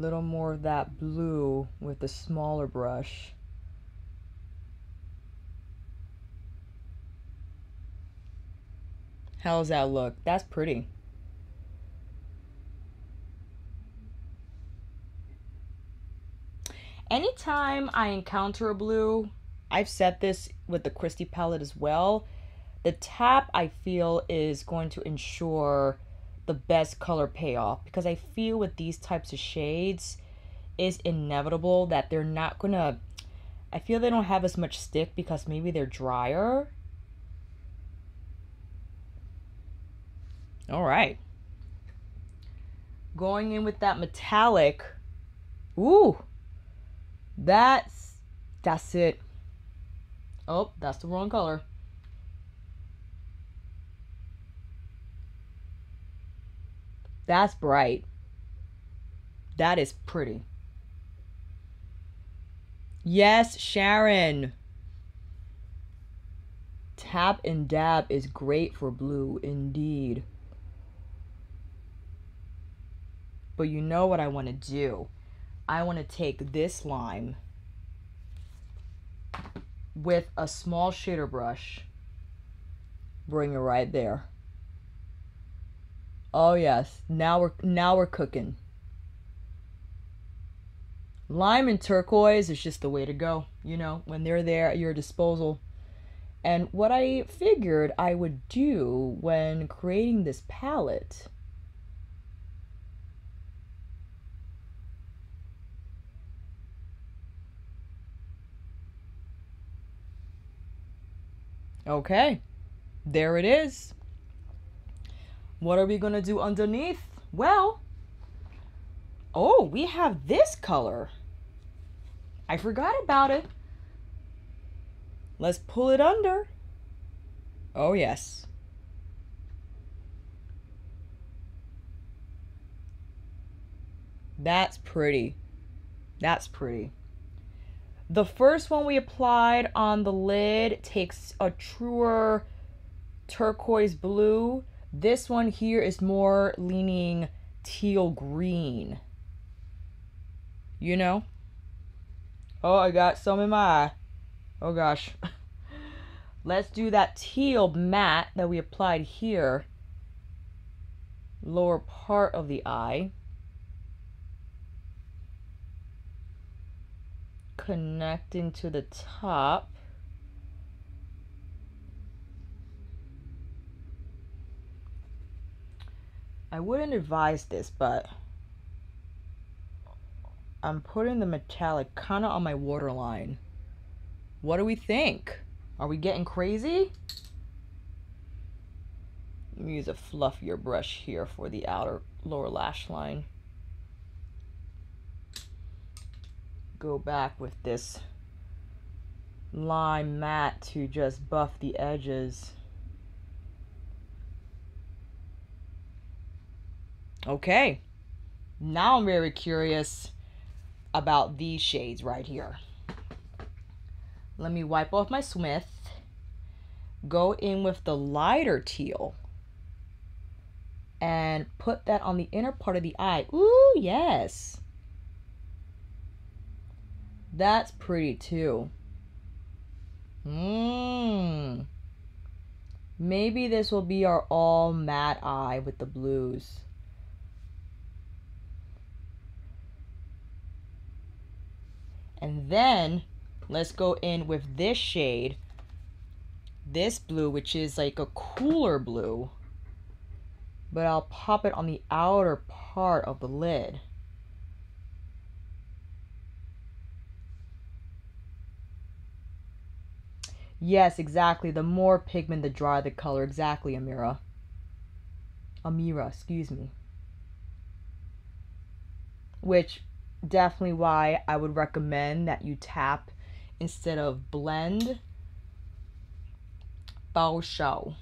Little more of that blue with the smaller brush. How's that look? That's pretty. anytime I encounter a blue, I've said this with the Kristi palette as well, the tap I feel is going to ensure the best color payoff because I feel with these types of shades is inevitable that they're not gonna I feel they don't have as much stick because maybe they're drier. All right. Going in with that metallic. Ooh. That's that's it. Oh, that's the wrong color. That's bright. That is pretty. Yes, Sharon. Tap and dab is great for blue, indeed. But you know what I want to do. I want to take this lime with a small shader brush. Bring it right there. Oh yes, now we're now we're cooking. Lime and turquoise is just the way to go, you know, when they're there at your disposal. And what I figured I would do when creating this palette Okay, there it is. What are we going to do underneath? Well, oh, we have this color. I forgot about it. Let's pull it under. Oh, yes. That's pretty. That's pretty. The first one we applied on the lid takes a truer turquoise blue. This one here is more leaning teal green. You know? Oh, I got some in my eye. Oh gosh. [LAUGHS] Let's do that teal matte that we applied here. Lower part of the eye. connecting to the top. I wouldn't advise this, but I'm putting the metallic kind of on my waterline. What do we think? Are we getting crazy? Let me use a fluffier brush here for the outer lower lash line. go back with this lime matte to just buff the edges. Okay. Now I'm very curious about these shades right here. Let me wipe off my Smith. Go in with the lighter teal. And put that on the inner part of the eye. Ooh, yes. That's pretty too. Mmm. Maybe this will be our all matte eye with the blues. And then let's go in with this shade, this blue, which is like a cooler blue. But I'll pop it on the outer part of the lid. Yes, exactly. The more pigment, the drier the color. Exactly, Amira. Amira, excuse me. Which definitely why I would recommend that you tap instead of blend bao shao.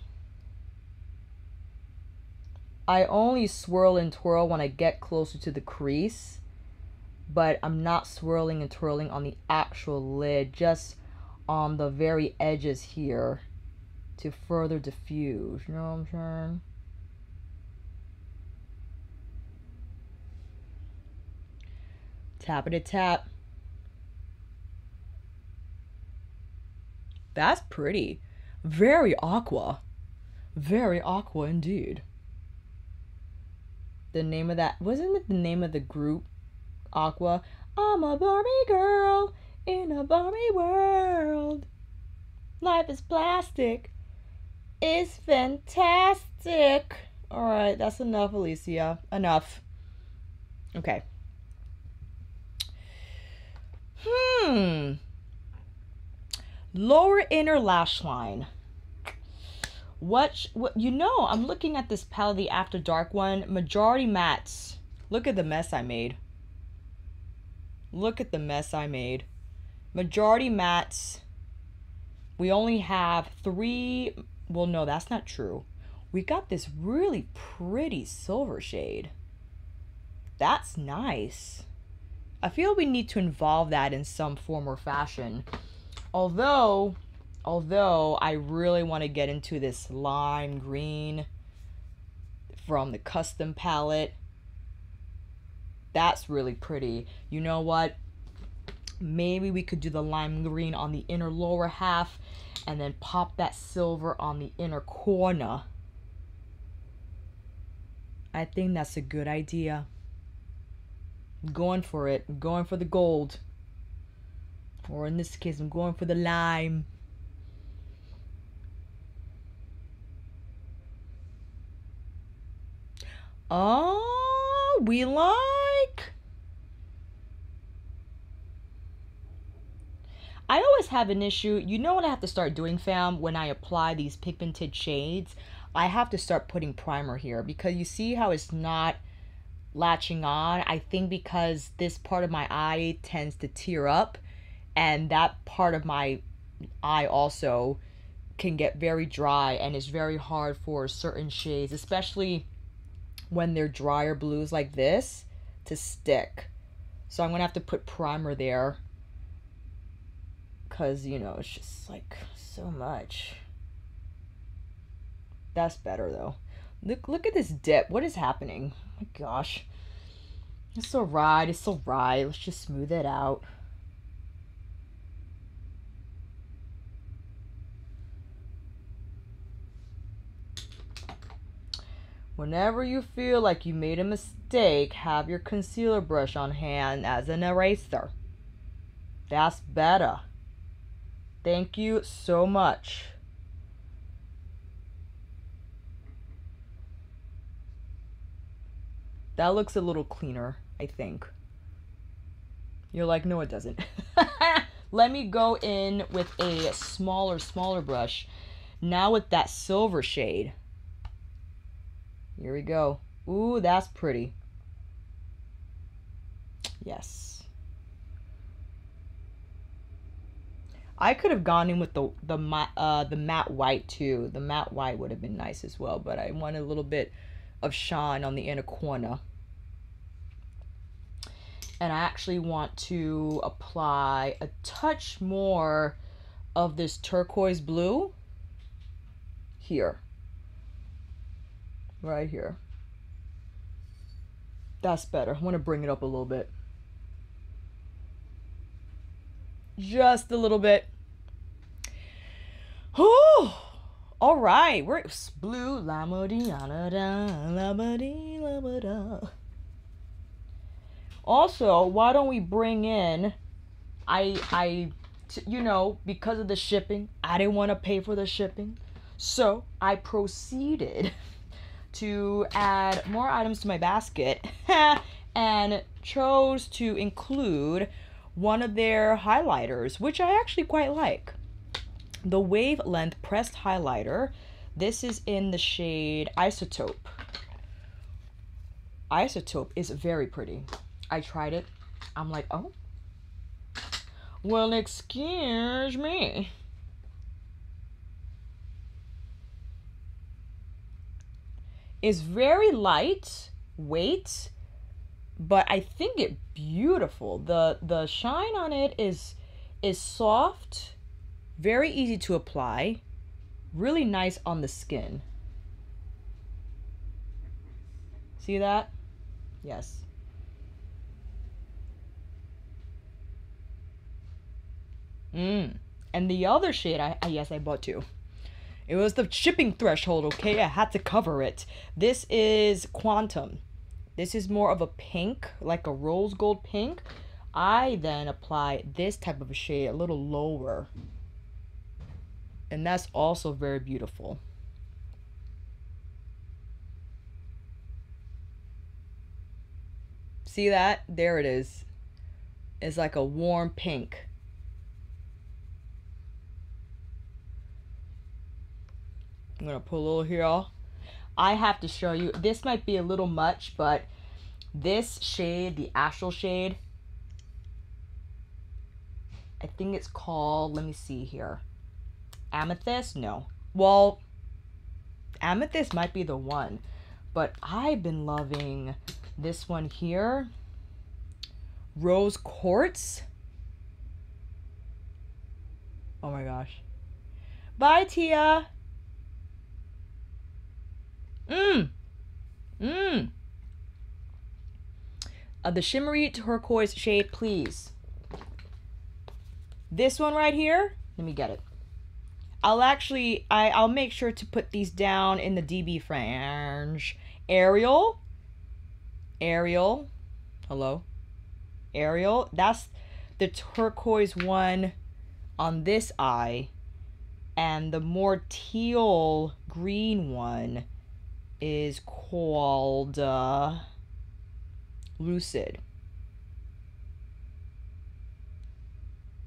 I only swirl and twirl when I get closer to the crease, but I'm not swirling and twirling on the actual lid, just on the very edges here to further diffuse. You know what I'm saying? Tap it a tap. That's pretty. Very aqua. Very aqua indeed. The name of that wasn't it the name of the group? Aqua. I'm a Barbie girl in a Barbie world. Life is plastic. It's fantastic. All right, that's enough, Alicia. Enough. Okay. Hmm. Lower inner lash line. What, what you know, I'm looking at this palette, the After Dark one, majority mattes. Look at the mess I made. Look at the mess I made. Majority mattes. We only have three, well no, that's not true. We got this really pretty silver shade. That's nice. I feel we need to involve that in some form or fashion. Although, although I really want to get into this lime green from the custom palette. That's really pretty. You know what? Maybe we could do the lime green on the inner lower half and then pop that silver on the inner corner. I think that's a good idea going for it. I'm going for the gold. Or in this case, I'm going for the lime. Oh, we like. I always have an issue. You know what I have to start doing, fam? When I apply these pigmented shades, I have to start putting primer here because you see how it's not latching on. I think because this part of my eye tends to tear up, and that part of my eye also can get very dry and it's very hard for certain shades, especially when they're drier blues like this, to stick. So I'm gonna have to put primer there because you know it's just like so much. That's better though. Look look at this dip. What is happening? my gosh. It's alright, it's alright. Let's just smooth it out. Whenever you feel like you made a mistake, have your concealer brush on hand as an eraser. That's better. Thank you so much. That looks a little cleaner, I think. You're like, no, it doesn't. [LAUGHS] Let me go in with a smaller, smaller brush. Now with that silver shade. Here we go. Ooh, that's pretty. Yes. I could have gone in with the the uh, the matte white too. The matte white would have been nice as well, but I wanted a little bit of shine on the inner corner. And I actually want to apply a touch more of this turquoise blue here. Right here. That's better. I want to bring it up a little bit. Just a little bit. Oh, all right. We're blue. Also, why don't we bring in? I I, you know, because of the shipping, I didn't want to pay for the shipping, so I proceeded [LAUGHS] to add more items to my basket [LAUGHS] and chose to include one of their highlighters, which I actually quite like. The Wavelength Pressed Highlighter. This is in the shade Isotope. Isotope is very pretty. I tried it. I'm like, oh. Well, excuse me. It's very light weight, but I think it beautiful. The the shine on it is is soft, very easy to apply, really nice on the skin. See that? Yes. Mm. And the other shade, I, I yes, I bought two. It was the shipping threshold, okay? I had to cover it. This is Quantum. This is more of a pink, like a rose gold pink. I then apply this type of a shade a little lower. And that's also very beautiful. See that? There it is. It's like a warm pink. I'm gonna pull a little here. I have to show you. This might be a little much, but this shade, the astral shade, I think it's called, let me see here. Amethyst? No. Well, Amethyst might be the one, but I've been loving this one here. Rose Quartz. Oh my gosh. Bye, Tia. Mmm. Mmm. Uh, the shimmery turquoise shade, please. This one right here, let me get it. I'll actually, I, I'll make sure to put these down in the DB French. Aerial. Aerial. Hello. Aerial. That's the turquoise one on this eye. And the more teal green one is called uh, Lucid.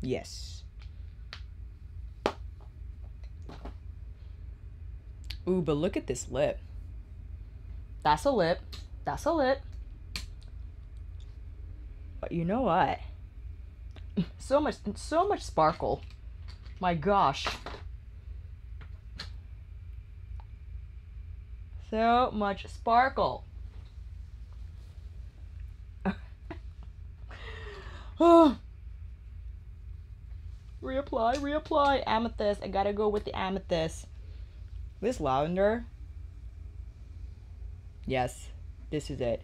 Yes. Ooh, but look at this lip. That's a lip. That's a lip. But you know what? [LAUGHS] So much so much sparkle. My gosh. So much sparkle. [SIGHS] Reapply, reapply. Amethyst. I gotta go with the amethyst. This lavender. Yes, this is it.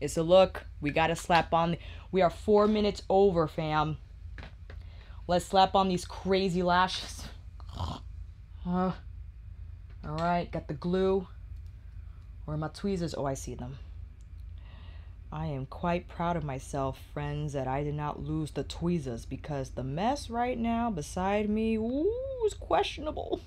It's a look. We gotta slap on. We are four minutes over, fam. Let's slap on these crazy lashes. Uh, all right, got the glue. Where are my tweezers? Oh, I see them. I am quite proud of myself, friends, that I did not lose the tweezers because the mess right now beside me ooh, is questionable.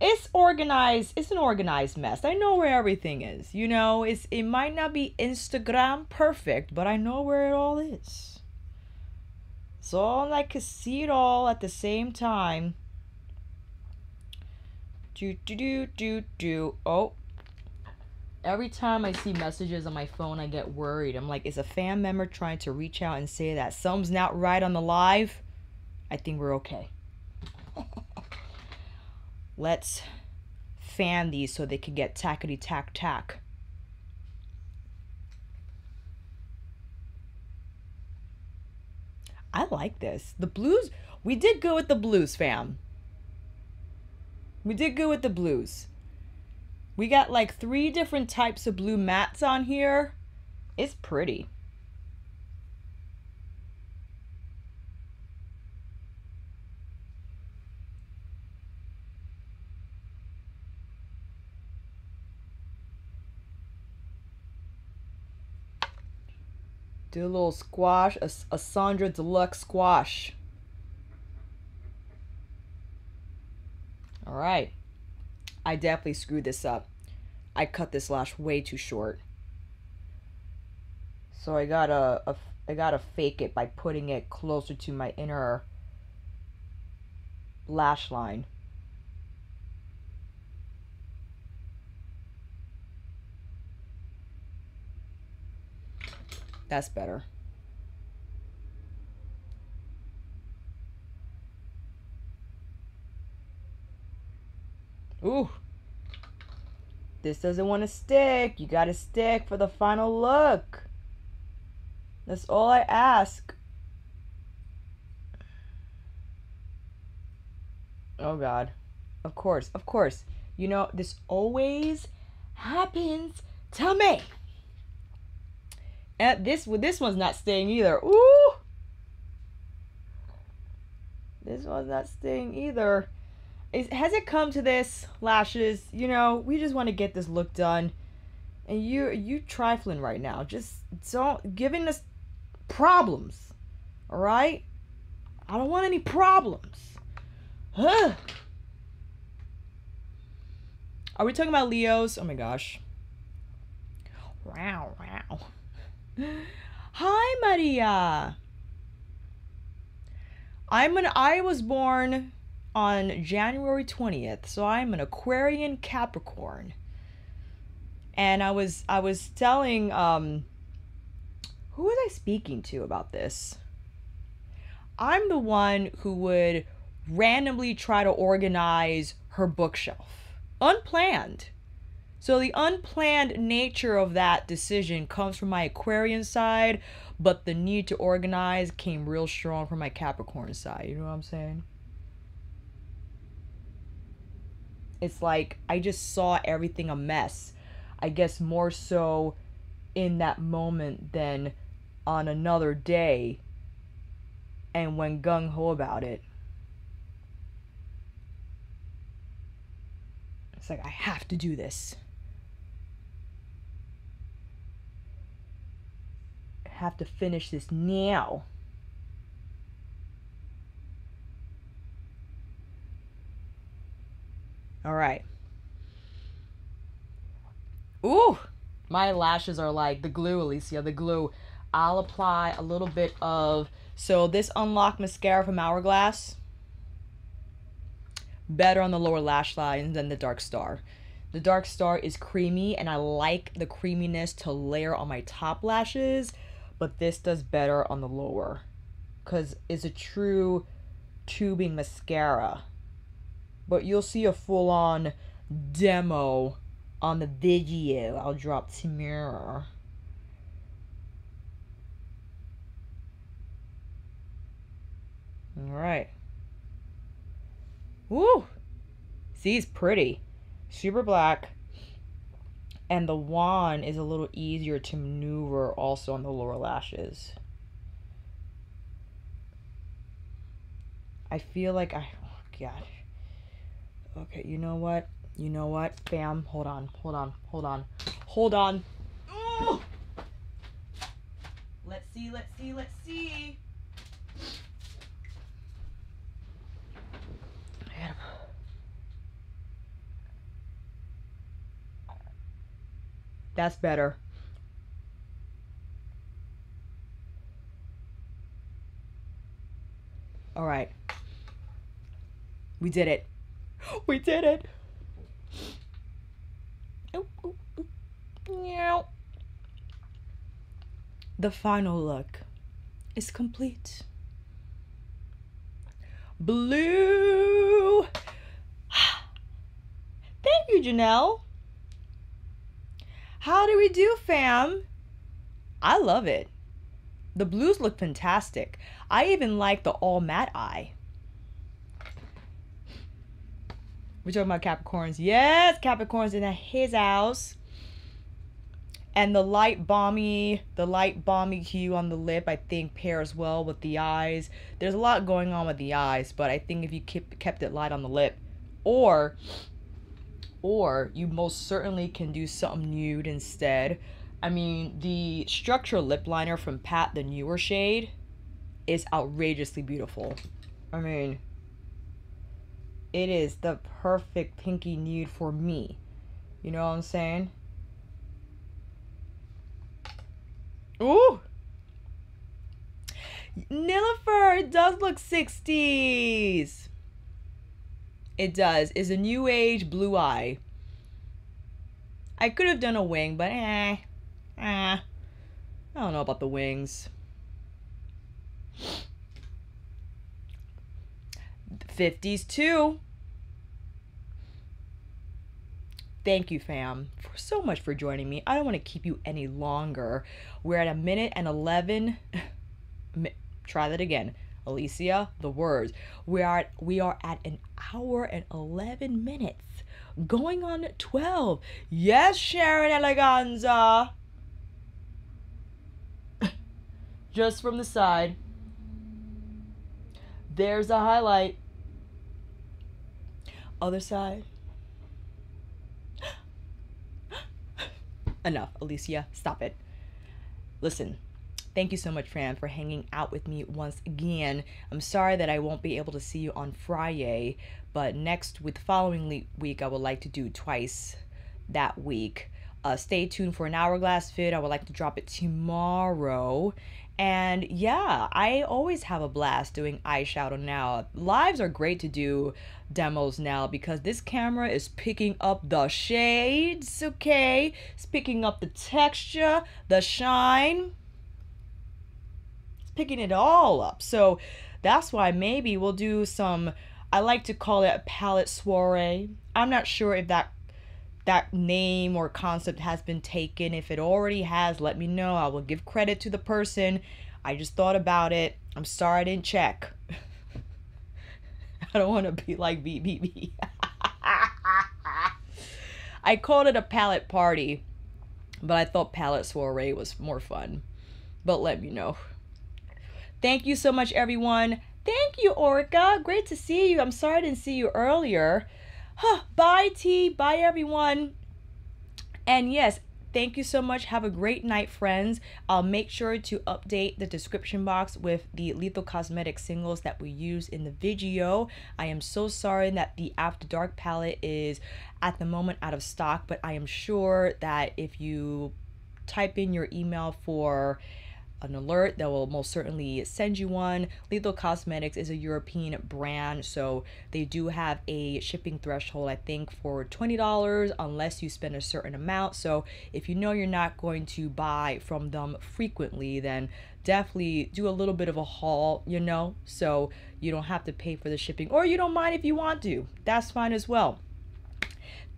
It's organized. It's an organized mess. I know where everything is. You know, it's it might not be Instagram perfect, but I know where it all is. So I can see it all at the same time. Do do do do do. Oh, every time I see messages on my phone, I get worried. I'm like, is a fan member trying to reach out and say that something's not right on the live? I think we're okay. [LAUGHS] Let's fan these so they can get tackety tack tack. I like this. The blues, we did go with the blues, fam. We did go with the blues. We got like three different types of blue mats on here. It's pretty. Do a little squash, a, a Sandra Deluxe squash. All right. I definitely screwed this up. I cut this lash way too short. So I gotta, uh, a, I gotta fake it by putting it closer to my inner lash line. That's better. Ooh. This doesn't want to stick. You got to stick for the final look. That's all I ask. Oh God. Of course, of course. You know, this always happens to me. And this this one's not staying either. Ooh. This one's not staying either. Is, has it come to this, lashes? You know, we just want to get this look done. And you you trifling right now. Just don't giving us problems. Alright? I don't want any problems. Huh. Are we talking about Leos? Oh my gosh. Wow, wow. Hi, Maria. I'm an I was born on January 20th, so I'm an Aquarian Capricorn. And I was I was telling um who was I speaking to about this? I'm the one who would randomly try to organize her bookshelf. Unplanned. So the unplanned nature of that decision comes from my Aquarian side, but the need to organize came real strong from my Capricorn side. You know what I'm saying? It's like I just saw everything a mess. I guess more so in that moment than on another day and when gung ho about it. It's like, I have to do this. Have to finish this now. All right. Ooh, my lashes are like the glue, Alicia, the glue. I'll apply a little bit of, so this Unlock Mascara from Hourglass, better on the lower lash line than the Dark Star. The Dark Star is creamy and I like the creaminess to layer on my top lashes but this does better on the lower because it's a true tubing mascara. But you'll see a full-on demo on the video. I'll drop to mirror. Alright. Woo! See, it's pretty. Super black and the wand is a little easier to maneuver also on the lower lashes. I feel like I, oh God. Okay, you know what? You know what? Bam, hold on, hold on, hold on, hold on. Ooh! Let's see, let's see, let's see. That's better. All right. We did it. [GASPS] We did it. The final look is complete. Blue. [SIGHS] Thank you Janelle. How do we do, fam? I love it. The blues look fantastic. I even like the all matte eye. We're talking about Capricorns. Yes, Capricorns in his house. And the light balmy, the light balmy hue on the lip, I think pairs well with the eyes. There's a lot going on with the eyes, but I think if you kept it light on the lip, or, or you most certainly can do something nude instead. I mean, the structure lip liner from Pat, the newer shade, is outrageously beautiful. I mean, it is the perfect pinky nude for me. You know what I'm saying? Ooh! Nilifer, does look 60s. It does. Is a new age blue eye. I could have done a wing, but eh. Eh. I don't know about the wings. 50s too. Thank you, fam, for so much for joining me. I don't want to keep you any longer. We're at a minute and 11. [LAUGHS] Try that again. Alicia, the words. We are we are at an hour and 11 minutes. Going on 12. Yes, Sharon Eleganza. [LAUGHS] Just from the side. There's a highlight. Other side. [GASPS] Enough, Alicia. Stop it. Listen, thank you so much, Fran, for hanging out with me once again. I'm sorry that I won't be able to see you on Friday, but next, with the following week, I would like to do twice that week. Uh, stay tuned for an hourglass fit. I would like to drop it tomorrow. And yeah, I always have a blast doing eyeshadow now. Lives are great to do demos now because this camera is picking up the shades, okay? It's picking up the texture, the shine. Picking it all up. So that's why maybe we'll do some, I like to call it a palette soiree. I'm not sure if that that name or concept has been taken. If it already has, let me know. I will give credit to the person. I just thought about it. I'm sorry I didn't check. [LAUGHS] I don't want to be like BBB. [LAUGHS] I called it a palette party, but I thought palette soiree was more fun. But let me know. Thank you so much, everyone. Thank you, Orca. Great to see you. I'm sorry I didn't see you earlier. Huh, bye, T. Bye, everyone. And yes, thank you so much. Have a great night, friends. I'll make sure to update the description box with the Lethal Cosmetic singles that we use in the video. I am so sorry that the After Dark palette is at the moment out of stock, but I am sure that if you type in your email for an alert that will most certainly send you one. Lethal Cosmetics is a European brand, so they do have a shipping threshold, I think, for $20 unless you spend a certain amount. So if you know you're not going to buy from them frequently, then definitely do a little bit of a haul, you know, so you don't have to pay for the shipping, or you don't mind if you want to. That's fine as well.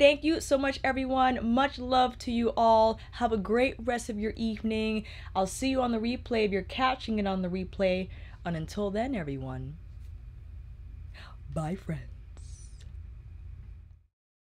Thank you so much, everyone. Much love to you all. Have a great rest of your evening. I'll see you on the replay if you're catching it on the replay. And until then, everyone, bye, friends.